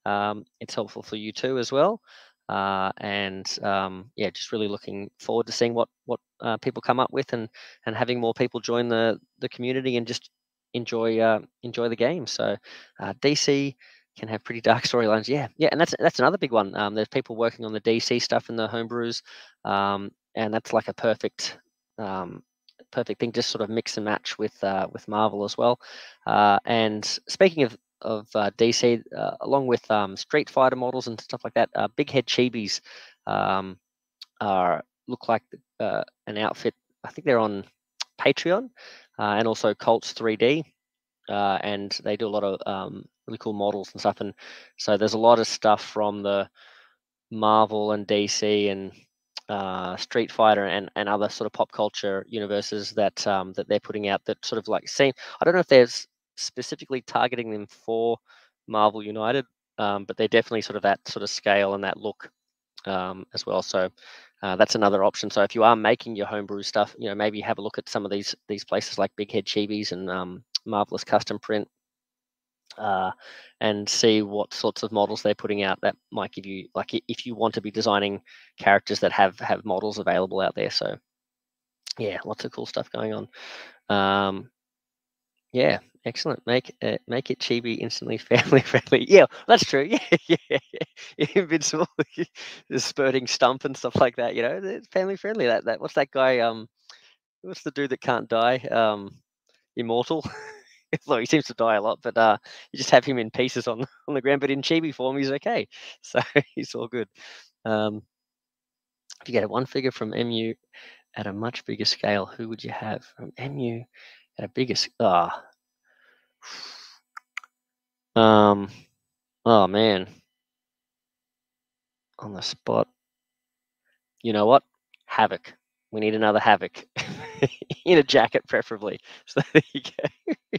um, it's helpful for you too as well. Uh, and um, yeah, just really looking forward to seeing what what uh, people come up with and and having more people join the the community and just enjoy uh, enjoy the game. So uh, DC can have pretty dark storylines. Yeah, yeah, and that's that's another big one. Um, there's people working on the DC stuff in the homebrews, um, and that's like a perfect um, perfect thing. Just sort of mix and match with uh, with Marvel as well. Uh, and speaking of of uh, DC, uh, along with um, Street Fighter models and stuff like that, uh, Big Head Chibis um, are look like uh, an outfit. I think they're on Patreon and also Cults 3D, and they do a lot of um, really cool models and stuff. And so there's a lot of stuff from the Marvel and DC and uh, Street Fighter and, and other sort of pop culture universes that um, that they're putting out that sort of like seem I don't know if they're specifically targeting them for Marvel United, um, but they're definitely sort of that sort of scale and that look um, as well. So uh, that's another option. So if you are making your homebrew stuff, you know maybe have a look at some of these these places like Big Head Chibis and um, Marvelous Custom Print uh, and see what sorts of models they're putting out that might give you like if you want to be designing characters that have have models available out there so yeah lots of cool stuff going on um, yeah Excellent. Make uh, make it chibi instantly family friendly. Yeah, that's true. Yeah, yeah. Invincible, the spurting stump and stuff like that. You know, it's family friendly. That that what's that guy? Um, what's the dude that can't die? Um, immortal. Although he seems to die a lot, but uh, you just have him in pieces on on the ground. But in chibi form, he's okay. So he's all good. Um, if you get a one figure from MU at a much bigger scale, who would you have from MU at a bigger? Ah. Um, oh man, on the spot. You know what? Havoc. We need another Havoc in a jacket, preferably. So there you go.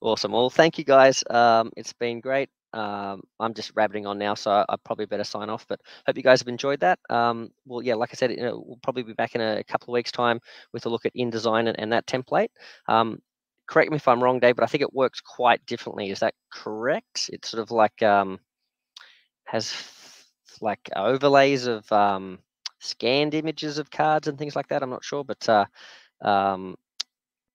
Awesome. Well, thank you guys. Um, it's been great. Um, I'm just rabbiting on now, so I probably better sign off. But hope you guys have enjoyed that. Um, well, yeah, like I said, you know, we'll probably be back in a couple of weeks' time with a look at InDesign and, and that template. Um, correct me if I'm wrong, Dave, but I think it works quite differently. Is that correct? It's sort of like um, has like overlays of um, scanned images of cards and things like that. I'm not sure, but uh, um,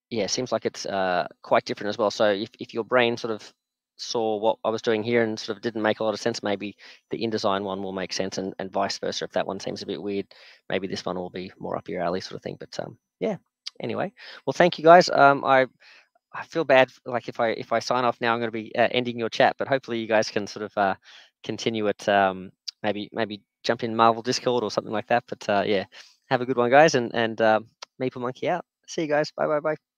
yeah, seems like it's uh, quite different as well. So if, if your brain sort of saw what I was doing here and sort of didn't make a lot of sense, maybe the InDesign one will make sense and, and vice versa. If that one seems a bit weird, maybe this one will be more up your alley sort of thing. But um, yeah, anyway, well, thank you guys. Um, I I feel bad like if I if I sign off now, I'm going to be uh, ending your chat, but hopefully you guys can sort of uh, continue it. Um, maybe maybe jump in Marvel Discord or something like that. But uh, yeah, have a good one, guys, and and uh, Meeple Monkey out. See you guys. Bye bye bye.